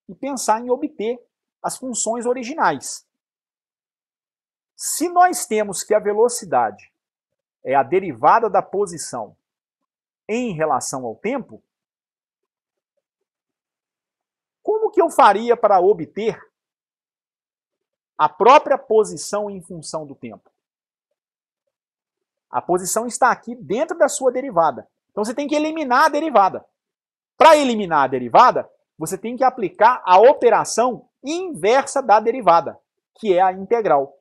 e pensar em obter as funções originais. Se nós temos que a velocidade é a derivada da posição em relação ao tempo, como que eu faria para obter a própria posição em função do tempo. A posição está aqui dentro da sua derivada. Então você tem que eliminar a derivada. Para eliminar a derivada, você tem que aplicar a operação inversa da derivada, que é a integral.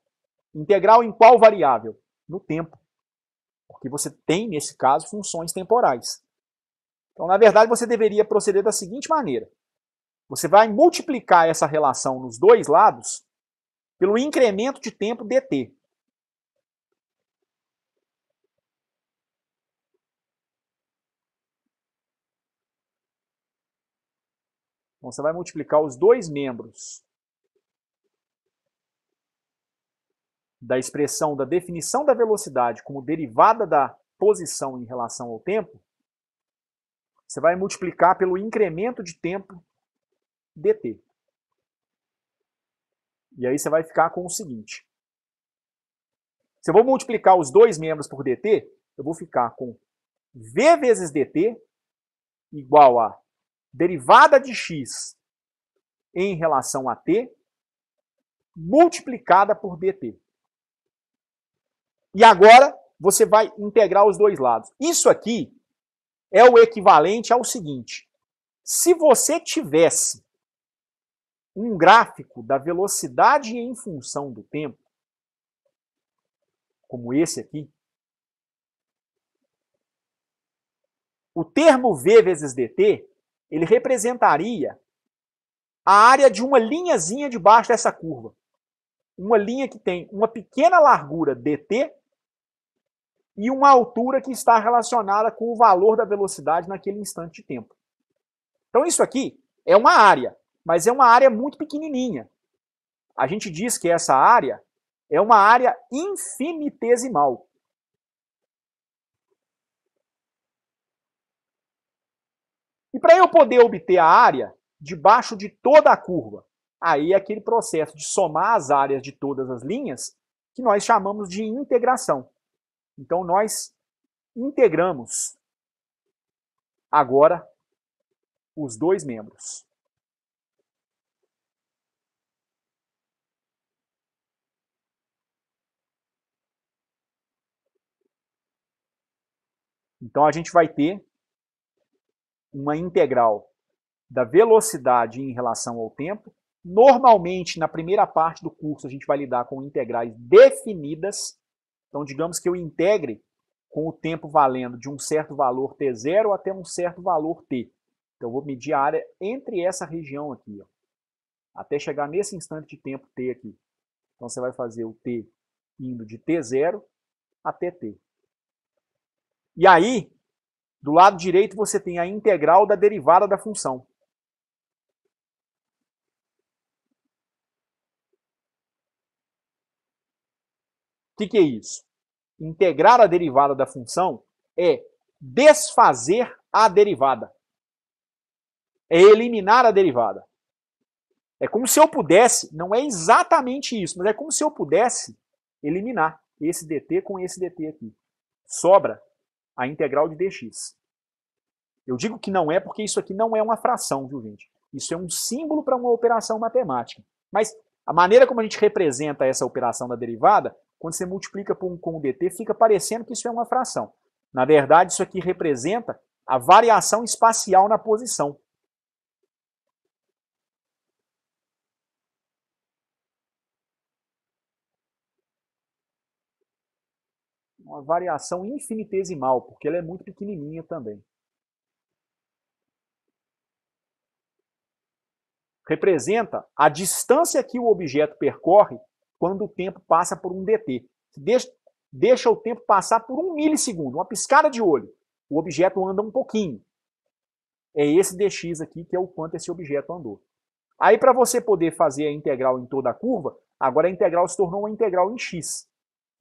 Integral em qual variável? No tempo. Porque você tem, nesse caso, funções temporais. Então, na verdade, você deveria proceder da seguinte maneira. Você vai multiplicar essa relação nos dois lados pelo incremento de tempo dt. Então, você vai multiplicar os dois membros da expressão da definição da velocidade como derivada da posição em relação ao tempo, você vai multiplicar pelo incremento de tempo dt. E aí você vai ficar com o seguinte. Se eu vou multiplicar os dois membros por dt, eu vou ficar com v vezes dt igual a derivada de x em relação a t multiplicada por dt. E agora você vai integrar os dois lados. Isso aqui é o equivalente ao seguinte: se você tivesse um gráfico da velocidade em função do tempo, como esse aqui, o termo v vezes dt, ele representaria a área de uma linhazinha debaixo dessa curva. Uma linha que tem uma pequena largura dt e uma altura que está relacionada com o valor da velocidade naquele instante de tempo. Então isso aqui é uma área mas é uma área muito pequenininha. A gente diz que essa área é uma área infinitesimal. E para eu poder obter a área debaixo de toda a curva, aí é aquele processo de somar as áreas de todas as linhas que nós chamamos de integração. Então nós integramos agora os dois membros. Então a gente vai ter uma integral da velocidade em relação ao tempo. Normalmente, na primeira parte do curso, a gente vai lidar com integrais definidas. Então, digamos que eu integre com o tempo valendo de um certo valor t0 até um certo valor t. Então, eu vou medir a área entre essa região aqui, ó, até chegar nesse instante de tempo t aqui. Então, você vai fazer o t indo de t0 até t. E aí, do lado direito, você tem a integral da derivada da função. O que, que é isso? Integrar a derivada da função é desfazer a derivada. É eliminar a derivada. É como se eu pudesse, não é exatamente isso, mas é como se eu pudesse eliminar esse dt com esse dt aqui. Sobra a integral de dx. Eu digo que não é porque isso aqui não é uma fração, viu, gente? Isso é um símbolo para uma operação matemática. Mas a maneira como a gente representa essa operação da derivada, quando você multiplica por um com o dt, fica parecendo que isso é uma fração. Na verdade, isso aqui representa a variação espacial na posição. Uma variação infinitesimal, porque ela é muito pequenininha também. Representa a distância que o objeto percorre quando o tempo passa por um dt. Deixa, deixa o tempo passar por um milissegundo, uma piscada de olho. O objeto anda um pouquinho. É esse dx aqui que é o quanto esse objeto andou. Aí, para você poder fazer a integral em toda a curva, agora a integral se tornou uma integral em x.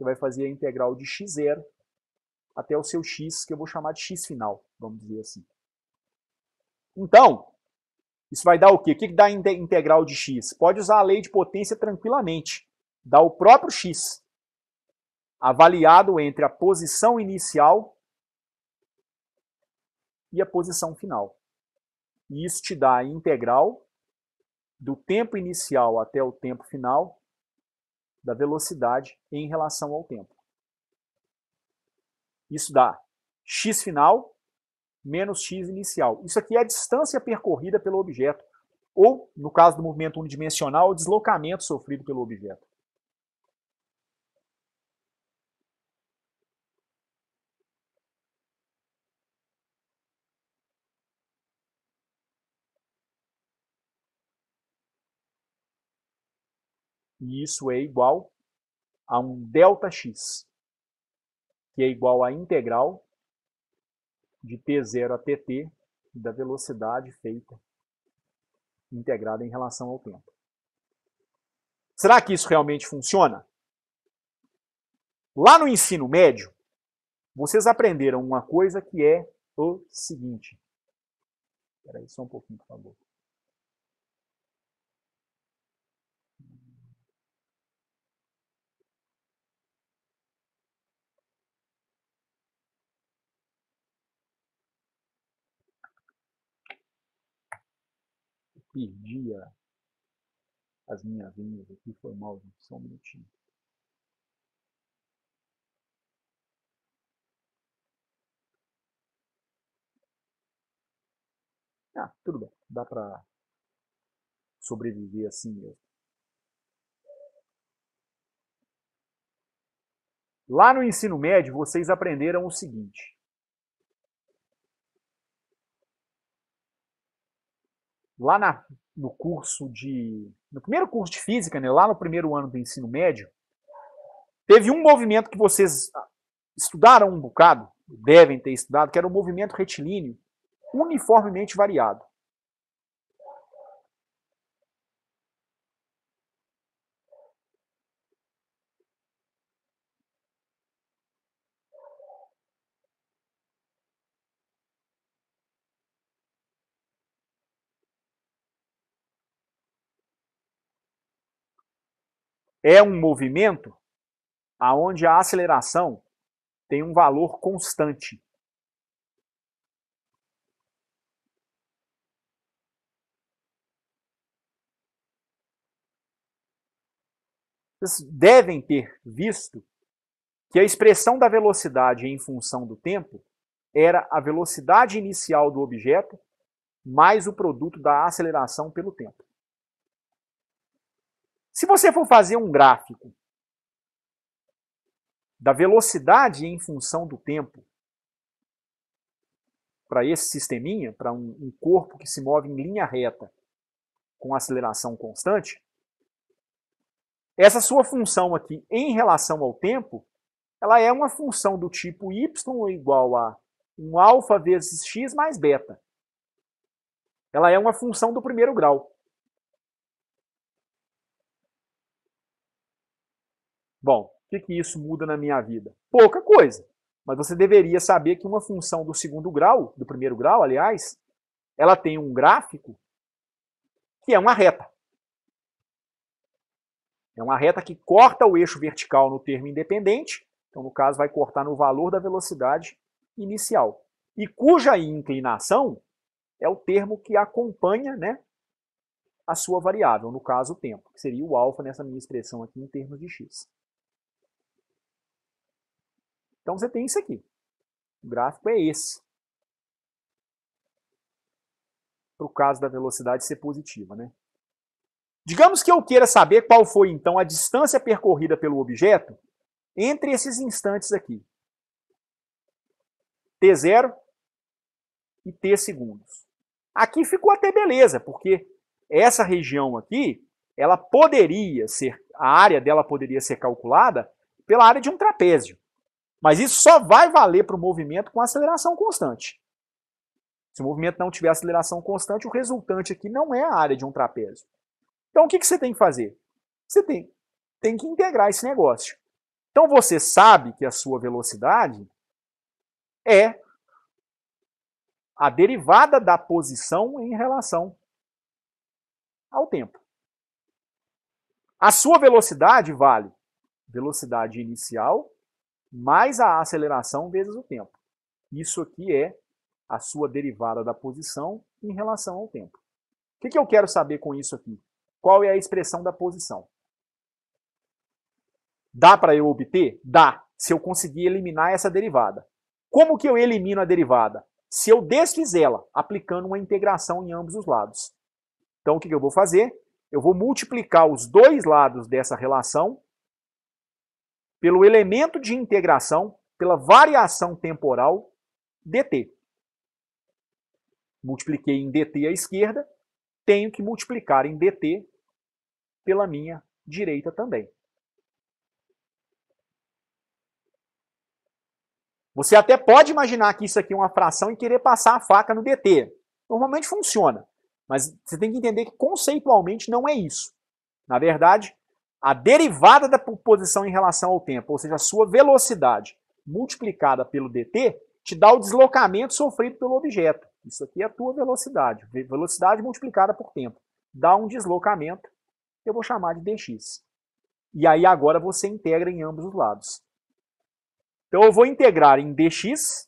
Vai fazer a integral de x0 até o seu x, que eu vou chamar de x final, vamos dizer assim. Então, isso vai dar o quê? O que dá integral de x? Pode usar a lei de potência tranquilamente. Dá o próprio x, avaliado entre a posição inicial e a posição final. E isso te dá a integral do tempo inicial até o tempo final da velocidade em relação ao tempo. Isso dá x final menos x inicial. Isso aqui é a distância percorrida pelo objeto, ou, no caso do movimento unidimensional, o deslocamento sofrido pelo objeto. E isso é igual a um ΔX, que é igual à integral de t0 a tt da velocidade feita integrada em relação ao tempo. Será que isso realmente funciona? Lá no ensino médio, vocês aprenderam uma coisa que é o seguinte. Espera aí só um pouquinho, por favor. Perdi as minhas linhas aqui, foi mal, gente, só um minutinho. Ah, tudo bem, dá para sobreviver assim mesmo. Lá no ensino médio, vocês aprenderam o seguinte. Lá na, no curso de. No primeiro curso de física, né, lá no primeiro ano do ensino médio, teve um movimento que vocês estudaram um bocado, devem ter estudado, que era o movimento retilíneo uniformemente variado. É um movimento aonde a aceleração tem um valor constante. Vocês devem ter visto que a expressão da velocidade em função do tempo era a velocidade inicial do objeto mais o produto da aceleração pelo tempo. Se você for fazer um gráfico da velocidade em função do tempo para esse sisteminha, para um, um, corpo que se move em linha reta com aceleração constante, essa sua função aqui em relação ao tempo, ela é uma função do tipo y igual a um alfa vezes x mais beta. Ela é uma função do primeiro grau. Bom, O que, que isso muda na minha vida? Pouca coisa. Mas você deveria saber que uma função do segundo grau, do primeiro grau, aliás, ela tem um gráfico que é uma reta. É uma reta que corta o eixo vertical no termo independente, então no caso vai cortar no valor da velocidade inicial, e cuja inclinação é o termo que acompanha né, a sua variável, no caso o tempo, que seria o alfa nessa minha expressão aqui em termos de x. Então você tem isso aqui. O gráfico é esse. Para o caso da velocidade ser positiva. Né? Digamos que eu queira saber qual foi então a distância percorrida pelo objeto entre esses instantes aqui. T0 e T segundos. Aqui ficou até beleza, porque essa região aqui, ela poderia ser, a área dela poderia ser calculada pela área de um trapézio. Mas isso só vai valer para o movimento com aceleração constante. Se o movimento não tiver aceleração constante, o resultante aqui não é a área de um trapézio. Então o que, que você tem que fazer? Você tem, tem que integrar esse negócio. Então você sabe que a sua velocidade é a derivada da posição em relação ao tempo. A sua velocidade vale velocidade inicial mais a aceleração vezes o tempo. Isso aqui é a sua derivada da posição em relação ao tempo. O que, que eu quero saber com isso aqui? Qual é a expressão da posição? Dá para eu obter? Dá, se eu conseguir eliminar essa derivada. Como que eu elimino a derivada? Se eu desfizê-la, aplicando uma integração em ambos os lados. Então, o que, que eu vou fazer? Eu vou multiplicar os dois lados dessa relação pelo elemento de integração, pela variação temporal dt. Multipliquei em dt à esquerda, tenho que multiplicar em dt pela minha direita também. Você até pode imaginar que isso aqui é uma fração e querer passar a faca no dt. Normalmente funciona, mas você tem que entender que conceitualmente não é isso. Na verdade, a derivada da posição em relação ao tempo, ou seja, a sua velocidade multiplicada pelo dt, te dá o deslocamento sofrido pelo objeto. Isso aqui é a tua velocidade. Velocidade multiplicada por tempo. Dá um deslocamento que eu vou chamar de dx. E aí agora você integra em ambos os lados. Então eu vou integrar em dx,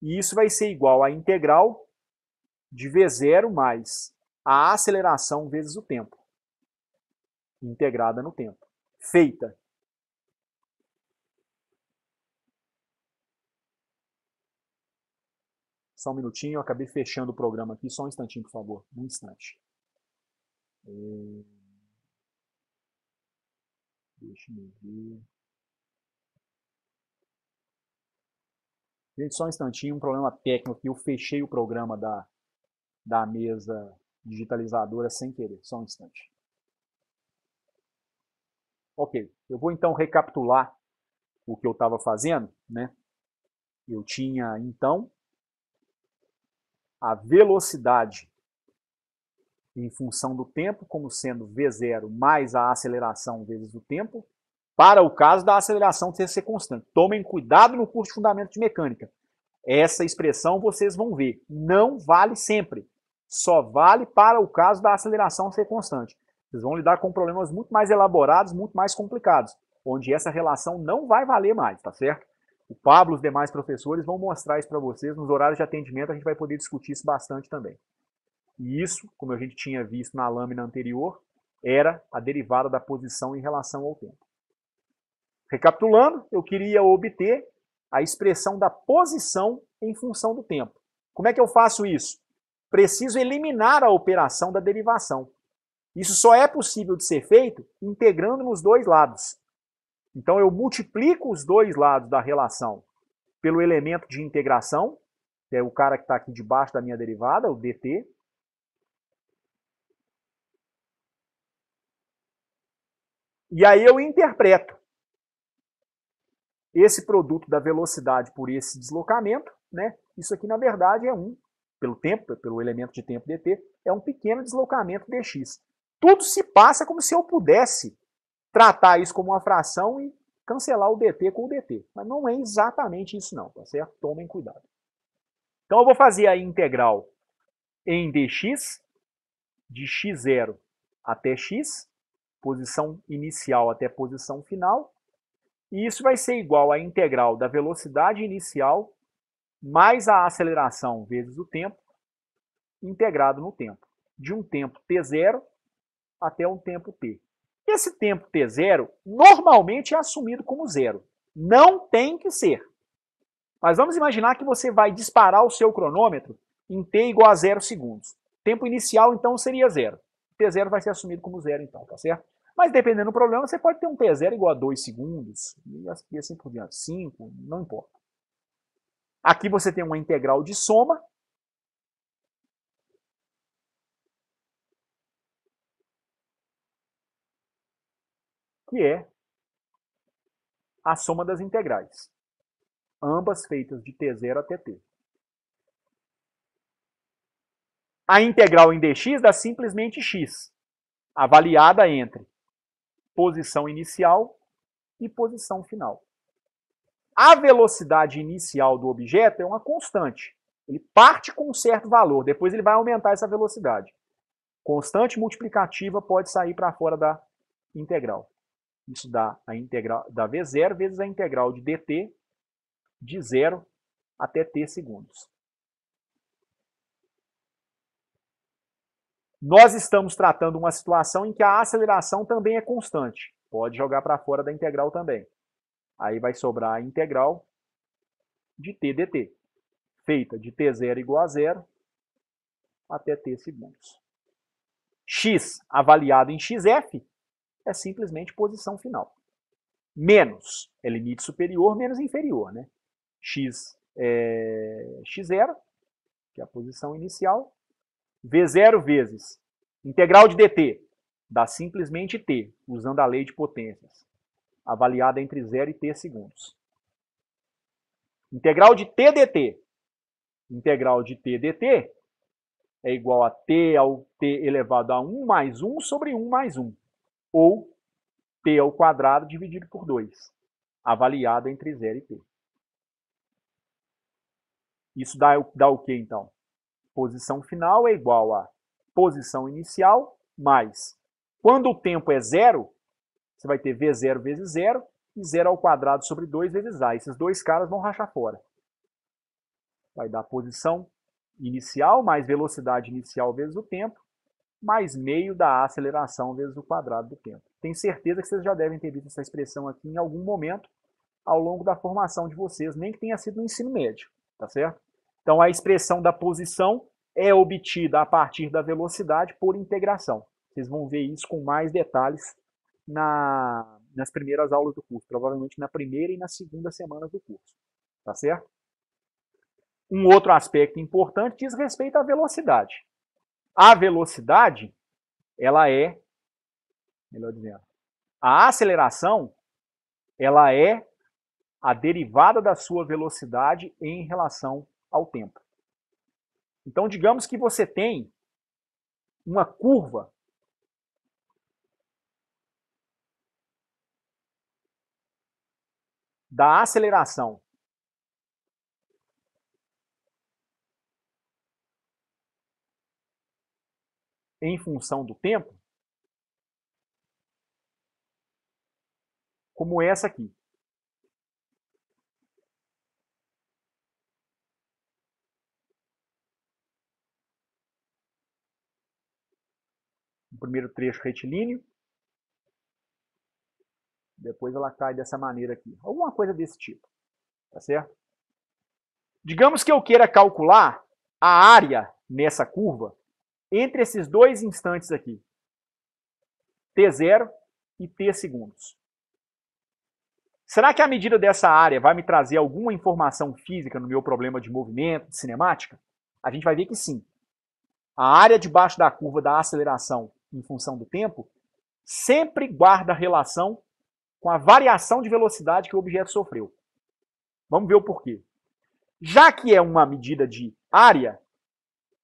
e isso vai ser igual à integral de v0 mais a aceleração vezes o tempo integrada no tempo. Feita. Só um minutinho, eu acabei fechando o programa aqui. Só um instantinho, por favor. Um instante. É, deixa eu ver. Gente, só um instantinho, um problema técnico aqui. Eu fechei o programa da, da mesa digitalizadora sem querer. Só um instante. Ok, eu vou então recapitular o que eu estava fazendo. Né? Eu tinha então a velocidade em função do tempo, como sendo V0 mais a aceleração vezes o tempo, para o caso da aceleração ter ser constante. Tomem cuidado no curso de Fundamento de Mecânica. Essa expressão vocês vão ver. Não vale sempre. Só vale para o caso da aceleração ser constante. Vocês vão lidar com problemas muito mais elaborados, muito mais complicados, onde essa relação não vai valer mais, tá certo? O Pablo e os demais professores vão mostrar isso para vocês. Nos horários de atendimento a gente vai poder discutir isso bastante também. E isso, como a gente tinha visto na lâmina anterior, era a derivada da posição em relação ao tempo. Recapitulando, eu queria obter a expressão da posição em função do tempo. Como é que eu faço isso? Preciso eliminar a operação da derivação. Isso só é possível de ser feito integrando nos dois lados. Então eu multiplico os dois lados da relação pelo elemento de integração, que é o cara que está aqui debaixo da minha derivada, o dt. E aí eu interpreto esse produto da velocidade por esse deslocamento, né? Isso aqui na verdade é um, pelo tempo, pelo elemento de tempo dt, é um pequeno deslocamento dx tudo se passa como se eu pudesse tratar isso como uma fração e cancelar o dt com o dt. Mas não é exatamente isso não, tá certo? Tomem cuidado. Então eu vou fazer a integral em dx, de x0 até x, posição inicial até posição final, e isso vai ser igual à integral da velocidade inicial mais a aceleração vezes o tempo, integrado no tempo, de um tempo t0 até um tempo t. Esse tempo t0 normalmente é assumido como zero. Não tem que ser. Mas vamos imaginar que você vai disparar o seu cronômetro em t igual a zero segundos. Tempo inicial, então, seria zero. T0 vai ser assumido como zero, então, tá certo? Mas dependendo do problema, você pode ter um T0 igual a 2 segundos, e assim por diante, 5, não importa. Aqui você tem uma integral de soma. Que é a soma das integrais. Ambas feitas de t0 até t. A integral em dx dá simplesmente x, avaliada entre posição inicial e posição final. A velocidade inicial do objeto é uma constante. Ele parte com um certo valor, depois ele vai aumentar essa velocidade. Constante multiplicativa pode sair para fora da integral. Isso dá a integral da V0 vezes a integral de dt de 0 até t segundos. Nós estamos tratando uma situação em que a aceleração também é constante. Pode jogar para fora da integral também. Aí vai sobrar a integral de t dt, feita de t0 igual a zero até t segundos. x avaliado em xf é simplesmente posição final. Menos é limite superior, menos inferior. Né? x é x0, que é a posição inicial, V0 vezes integral de dt dá simplesmente t, usando a lei de potências, avaliada entre 0 e t segundos. Integral de t dt, integral de t dt é igual a t ao t elevado a 1 mais 1 sobre 1 mais 1, ou t ao quadrado dividido por 2, avaliado entre 0 e t. Isso dá, dá o que então? Posição final é igual a posição inicial mais. Quando o tempo é zero, você vai ter V0 vezes zero e zero ao quadrado sobre 2 vezes A. Esses dois caras vão rachar fora. Vai dar posição inicial mais velocidade inicial vezes o tempo, mais meio da aceleração vezes o quadrado do tempo. Tenho certeza que vocês já devem ter visto essa expressão aqui em algum momento ao longo da formação de vocês, nem que tenha sido no ensino médio, tá certo? Então, a expressão da posição é obtida a partir da velocidade por integração. Vocês vão ver isso com mais detalhes na, nas primeiras aulas do curso, provavelmente na primeira e na segunda semana do curso. Tá certo? Um outro aspecto importante diz respeito à velocidade. A velocidade, ela é, melhor dizendo, a aceleração, ela é a derivada da sua velocidade em relação ao tempo. Então, digamos que você tem uma curva da aceleração. Em função do tempo, como essa aqui. primeiro trecho retilíneo. Depois ela cai dessa maneira aqui. Alguma coisa desse tipo. Tá certo? Digamos que eu queira calcular a área nessa curva entre esses dois instantes aqui. T0 e T segundos. Será que a medida dessa área vai me trazer alguma informação física no meu problema de movimento, de cinemática? A gente vai ver que sim. A área debaixo da curva da aceleração em função do tempo, sempre guarda relação com a variação de velocidade que o objeto sofreu. Vamos ver o porquê. Já que é uma medida de área,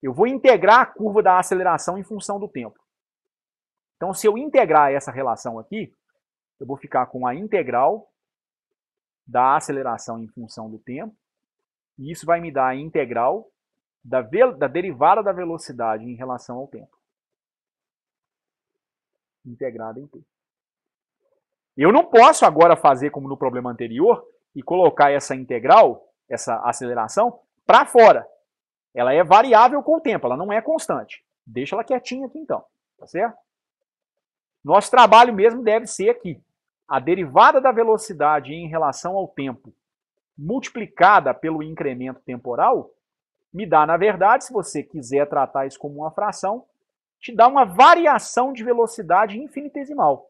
eu vou integrar a curva da aceleração em função do tempo. Então, se eu integrar essa relação aqui, eu vou ficar com a integral da aceleração em função do tempo, e isso vai me dar a integral da, da derivada da velocidade em relação ao tempo. Integrada em t. Eu não posso agora fazer como no problema anterior e colocar essa integral, essa aceleração, para fora. Ela é variável com o tempo, ela não é constante. Deixa ela quietinha aqui então, tá certo? Nosso trabalho mesmo deve ser aqui. A derivada da velocidade em relação ao tempo multiplicada pelo incremento temporal me dá, na verdade, se você quiser tratar isso como uma fração, te dá uma variação de velocidade infinitesimal.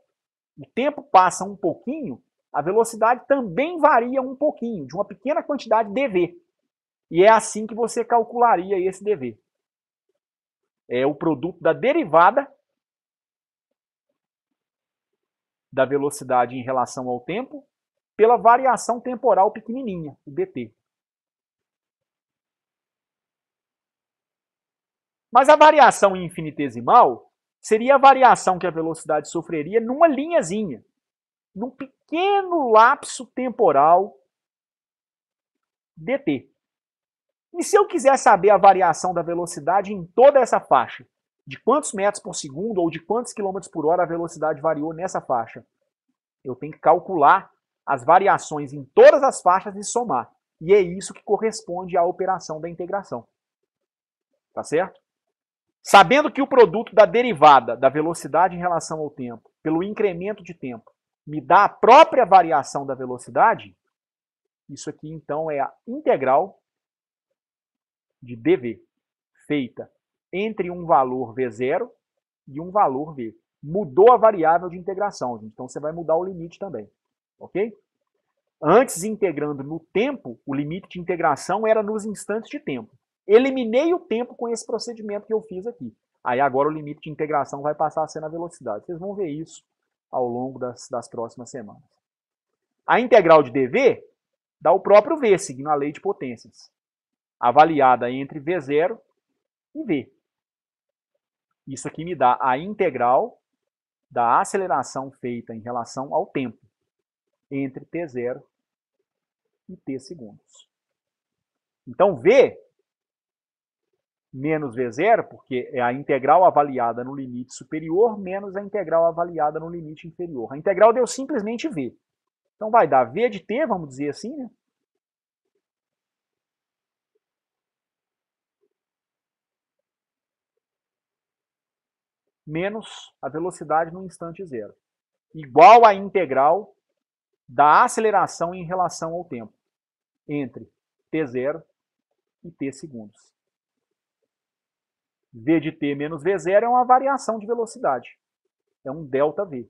O tempo passa um pouquinho, a velocidade também varia um pouquinho, de uma pequena quantidade dv. E é assim que você calcularia esse dv. É o produto da derivada da velocidade em relação ao tempo pela variação temporal pequenininha, o dt. Mas a variação infinitesimal seria a variação que a velocidade sofreria numa linhazinha, num pequeno lapso temporal dt. E se eu quiser saber a variação da velocidade em toda essa faixa, de quantos metros por segundo ou de quantos quilômetros por hora a velocidade variou nessa faixa, eu tenho que calcular as variações em todas as faixas e somar. E é isso que corresponde à operação da integração. Tá certo? Sabendo que o produto da derivada da velocidade em relação ao tempo, pelo incremento de tempo, me dá a própria variação da velocidade, isso aqui então é a integral de dv, feita entre um valor v0 e um valor v. Mudou a variável de integração, gente. então você vai mudar o limite também. Ok? Antes, integrando no tempo, o limite de integração era nos instantes de tempo. Eliminei o tempo com esse procedimento que eu fiz aqui. Aí agora o limite de integração vai passar a ser na velocidade. Vocês vão ver isso ao longo das, das próximas semanas. A integral de dv dá o próprio v, seguindo a lei de potências, avaliada entre v0 e v. Isso aqui me dá a integral da aceleração feita em relação ao tempo entre t0 e t segundos. Então, v menos v0, porque é a integral avaliada no limite superior menos a integral avaliada no limite inferior. A integral deu simplesmente v. Então vai dar v de t, vamos dizer assim, né? Menos a velocidade no instante zero, igual à integral da aceleração em relação ao tempo, entre t0 e t segundos. v de t menos v0 é uma variação de velocidade, é um ΔV.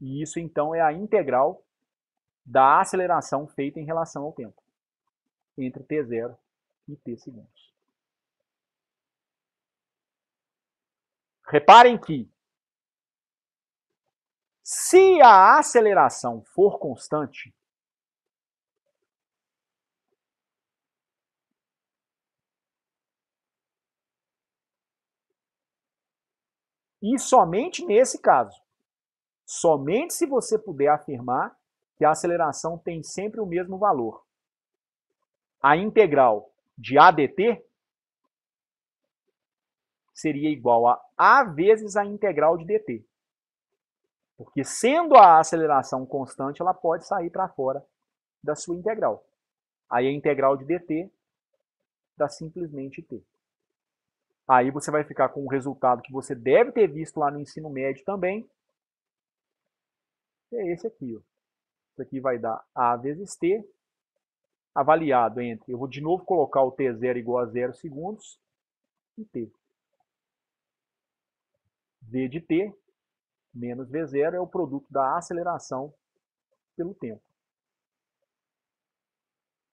E isso, então, é a integral da aceleração feita em relação ao tempo, entre t0 e t segundos. Reparem que se a aceleração for constante, e somente nesse caso, somente se você puder afirmar que a aceleração tem sempre o mesmo valor. A integral de ADT seria igual a A vezes a integral de dt. Porque sendo a aceleração constante, ela pode sair para fora da sua integral. Aí a integral de dt dá simplesmente t. Aí você vai ficar com o resultado que você deve ter visto lá no ensino médio também. É esse aqui. Ó. Isso aqui vai dar A vezes T, avaliado entre, eu vou de novo colocar o T0 igual a 0 segundos, e T v de t menos v0 é o produto da aceleração pelo tempo.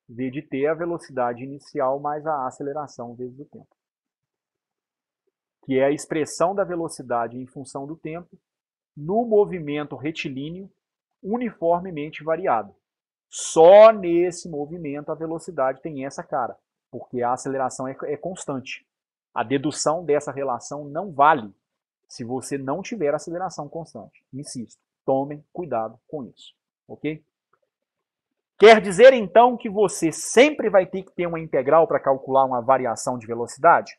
v de t é a velocidade inicial mais a aceleração vezes o tempo. Que é a expressão da velocidade em função do tempo no movimento retilíneo uniformemente variado. Só nesse movimento a velocidade tem essa cara, porque a aceleração é, é constante. A dedução dessa relação não vale se você não tiver aceleração constante. Insisto, Tomem cuidado com isso, ok? Quer dizer então que você sempre vai ter que ter uma integral para calcular uma variação de velocidade?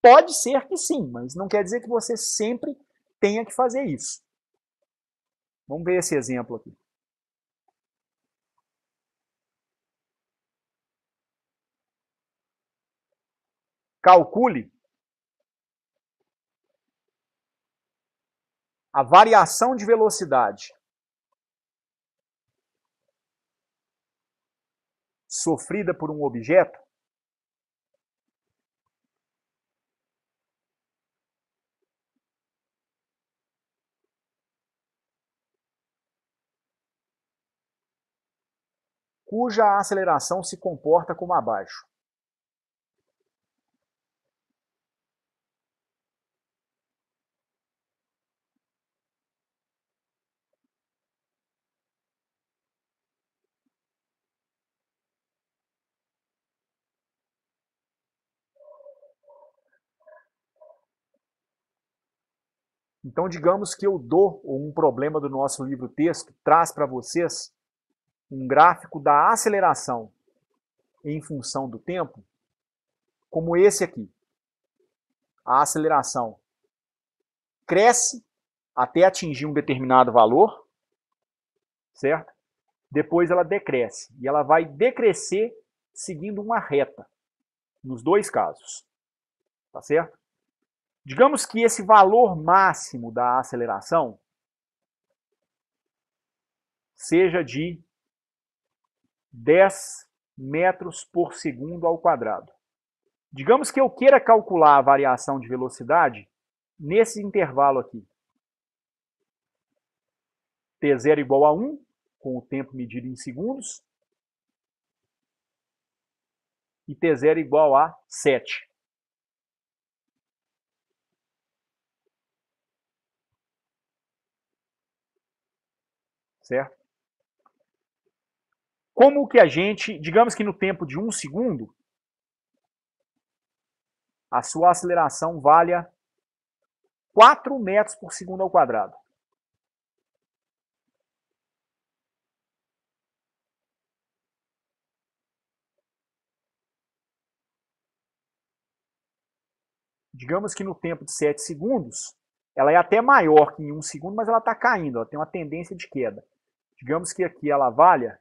Pode ser que sim, mas não quer dizer que você sempre tenha que fazer isso. Vamos ver esse exemplo aqui. Calcule a variação de velocidade sofrida por um objeto cuja aceleração se comporta como abaixo. Então, digamos que eu dou um problema do nosso livro-texto, traz para vocês um gráfico da aceleração em função do tempo, como esse aqui. A aceleração cresce até atingir um determinado valor, certo? Depois ela decresce e ela vai decrescer seguindo uma reta, nos dois casos, tá certo? Digamos que esse valor máximo da aceleração seja de 10 metros por segundo ao quadrado. Digamos que eu queira calcular a variação de velocidade nesse intervalo aqui. T0 igual a 1, com o tempo medido em segundos, e T0 igual a 7. Certo? Como que a gente, digamos que no tempo de um segundo, a sua aceleração valha 4 metros por segundo ao quadrado. Digamos que no tempo de 7 segundos, ela é até maior que em 1 segundo, mas ela está caindo, ela tem uma tendência de queda. Digamos que aqui ela valha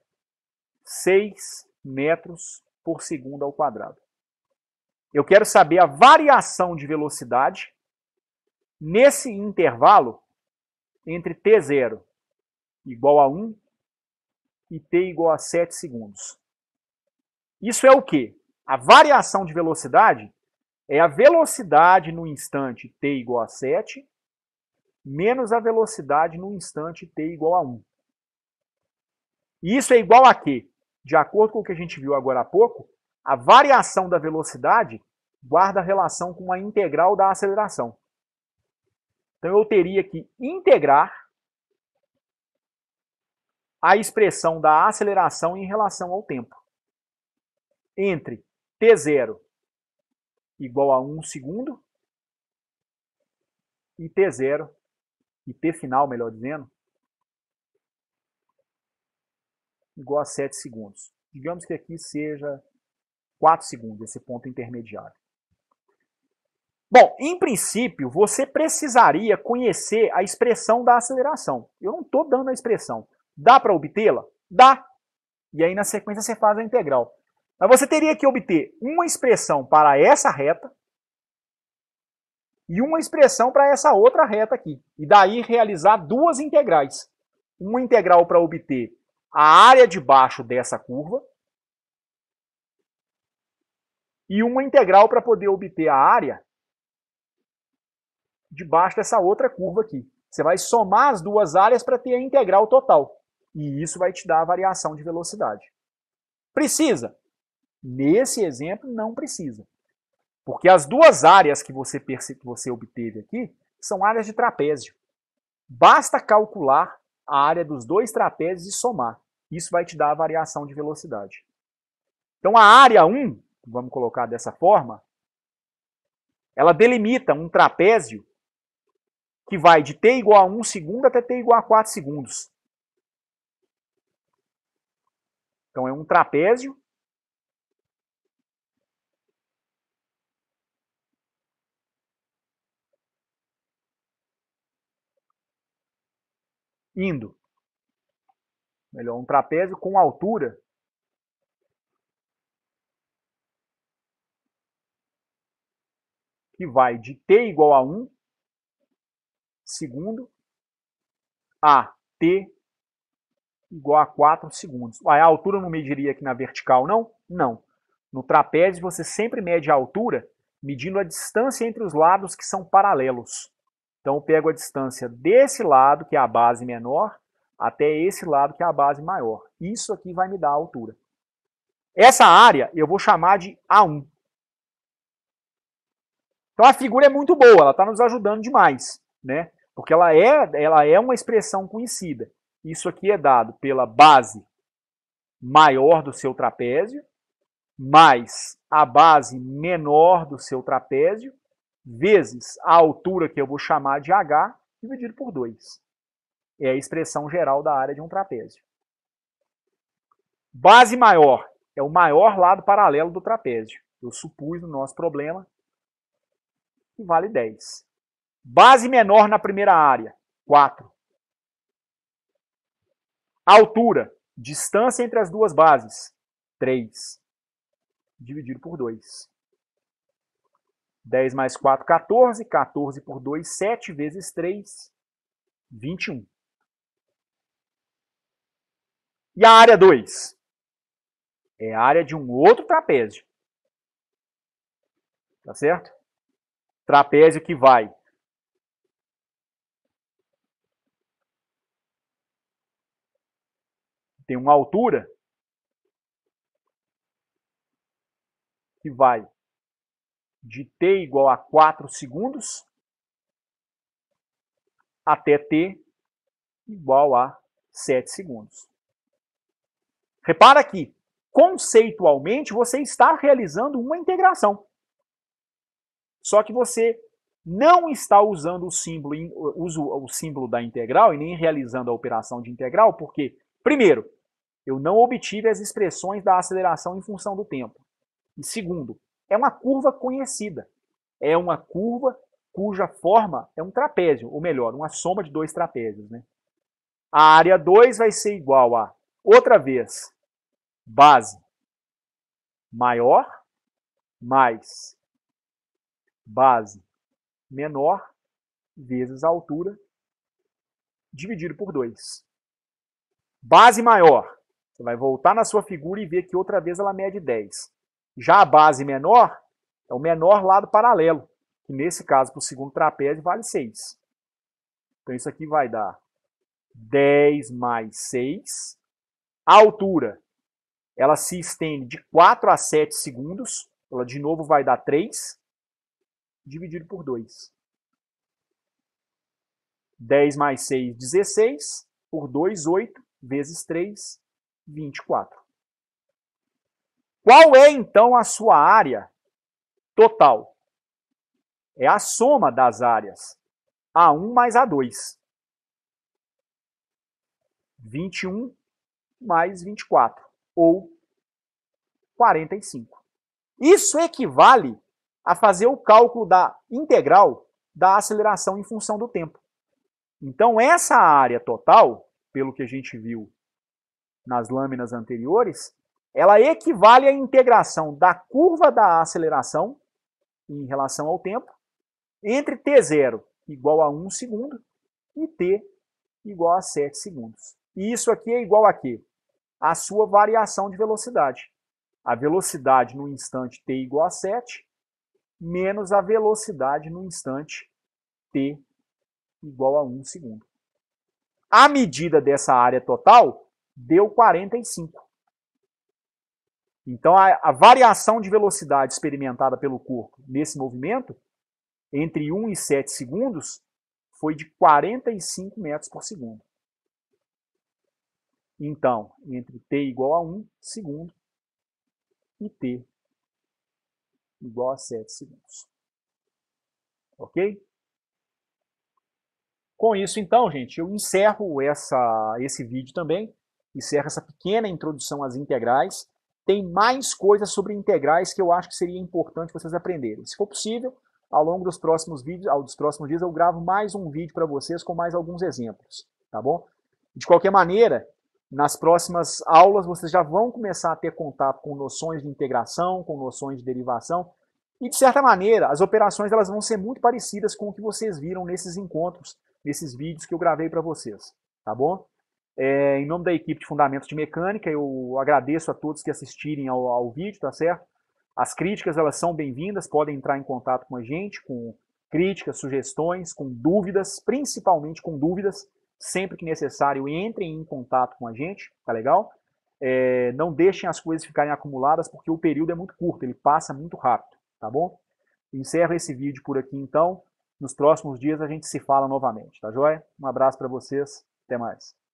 6 metros por segundo ao quadrado. Eu quero saber a variação de velocidade nesse intervalo entre t0 igual a 1 e t igual a 7 segundos. Isso é o quê? A variação de velocidade é a velocidade no instante t igual a 7 menos a velocidade no instante t igual a 1. E isso é igual a quê? De acordo com o que a gente viu agora há pouco, a variação da velocidade guarda relação com a integral da aceleração. Então eu teria que integrar a expressão da aceleração em relação ao tempo. Entre t0 igual a 1 segundo e t0 e t final, melhor dizendo, igual a 7 segundos. Digamos que aqui seja 4 segundos, esse ponto intermediário. Bom, em princípio, você precisaria conhecer a expressão da aceleração. Eu não estou dando a expressão. Dá para obtê-la? Dá. E aí, na sequência, você faz a integral. Mas você teria que obter uma expressão para essa reta e uma expressão para essa outra reta aqui. E daí realizar duas integrais. Uma integral para obter a área de baixo dessa curva e uma integral para poder obter a área de baixo dessa outra curva aqui. Você vai somar as duas áreas para ter a integral total. E isso vai te dar a variação de velocidade. Precisa? Nesse exemplo, não precisa. Porque as duas áreas que você, que você obteve aqui são áreas de trapézio. Basta calcular a área dos dois trapézios e somar. Isso vai te dar a variação de velocidade. Então a área 1, vamos colocar dessa forma, ela delimita um trapézio que vai de t igual a 1 segundo até t igual a 4 segundos. Então é um trapézio indo. Melhor, um trapézio com altura que vai de t igual a 1 segundo a t igual a 4 segundos. a altura não mediria aqui na vertical, não? Não. No trapézio, você sempre mede a altura medindo a distância entre os lados que são paralelos. Então, eu pego a distância desse lado, que é a base menor, até esse lado, que é a base maior. Isso aqui vai me dar a altura. Essa área eu vou chamar de A1. Então, a figura é muito boa, ela está nos ajudando demais, né? Porque ela é, ela é uma expressão conhecida. Isso aqui é dado pela base maior do seu trapézio, mais a base menor do seu trapézio, vezes a altura que eu vou chamar de h, dividido por 2. É a expressão geral da área de um trapézio. Base maior é o maior lado paralelo do trapézio. Eu supus no nosso problema que vale 10. Base menor na primeira área, 4. Altura, distância entre as duas bases, 3. Dividido por 2. 10 mais 4, 14. 14 por 2, 7 vezes 3, 21. E a área 2? É a área de um outro trapézio. Tá certo? Trapézio que vai tem uma altura que vai de t igual a 4 segundos até t igual a 7 segundos. Repara que, conceitualmente, você está realizando uma integração. Só que você não está usando o símbolo, o símbolo da integral e nem realizando a operação de integral, porque, primeiro, eu não obtive as expressões da aceleração em função do tempo. E segundo, é uma curva conhecida. É uma curva cuja forma é um trapézio, ou melhor, uma soma de dois trapézios. Né? A área 2 vai ser igual a, outra vez, base maior mais base menor vezes a altura dividido por 2. Base maior, você vai voltar na sua figura e ver que outra vez ela mede 10. Já a base menor é o menor lado paralelo, que nesse caso, para o segundo trapézio, vale 6. Então isso aqui vai dar 10 mais 6. A altura, ela se estende de 4 a 7 segundos. Ela de novo vai dar 3, dividido por 2. 10 mais 6, 16. Por 2, 8. Vezes 3, 24. Qual é então a sua área total? É a soma das áreas A1 mais A2. 21 mais 24, ou 45. Isso equivale a fazer o cálculo da integral da aceleração em função do tempo. Então, essa área total, pelo que a gente viu nas lâminas anteriores, ela equivale à integração da curva da aceleração em relação ao tempo entre t0 igual a 1 segundo e t igual a 7 segundos. E isso aqui é igual a quê? A sua variação de velocidade. A velocidade no instante t igual a 7 menos a velocidade no instante t igual a 1 segundo. A medida dessa área total deu 45. Então, a, a, variação de velocidade experimentada pelo corpo nesse movimento, entre 1 e 7 segundos, foi de 45 metros por segundo. Então, entre t igual a 1 segundo e t igual a 7 segundos. Ok? Com isso, então, gente, eu encerro essa, esse vídeo também, encerro essa pequena introdução às integrais. Tem mais coisas sobre integrais que eu acho que seria importante vocês aprenderem. Se for possível, ao longo dos próximos vídeos, ao dos próximos dias, eu gravo mais um vídeo para vocês com mais alguns exemplos, tá bom? De qualquer maneira, nas próximas aulas vocês já vão começar a ter contato com noções de integração, com noções de derivação, e de certa maneira, as operações elas vão ser muito parecidas com o que vocês viram nesses encontros, nesses vídeos que eu gravei para vocês, tá bom? É, em nome da equipe de Fundamentos de Mecânica, eu agradeço a todos que assistirem ao, ao vídeo, tá certo? As críticas elas são bem-vindas, podem entrar em contato com a gente, com críticas, sugestões, com dúvidas, principalmente com dúvidas, sempre que necessário, entrem em contato com a gente, tá legal? É, não deixem as coisas ficarem acumuladas, porque o período é muito curto, ele passa muito rápido, tá bom? Encerro esse vídeo por aqui então. Nos próximos dias a gente se fala novamente, tá joia? Um abraço para vocês, até mais.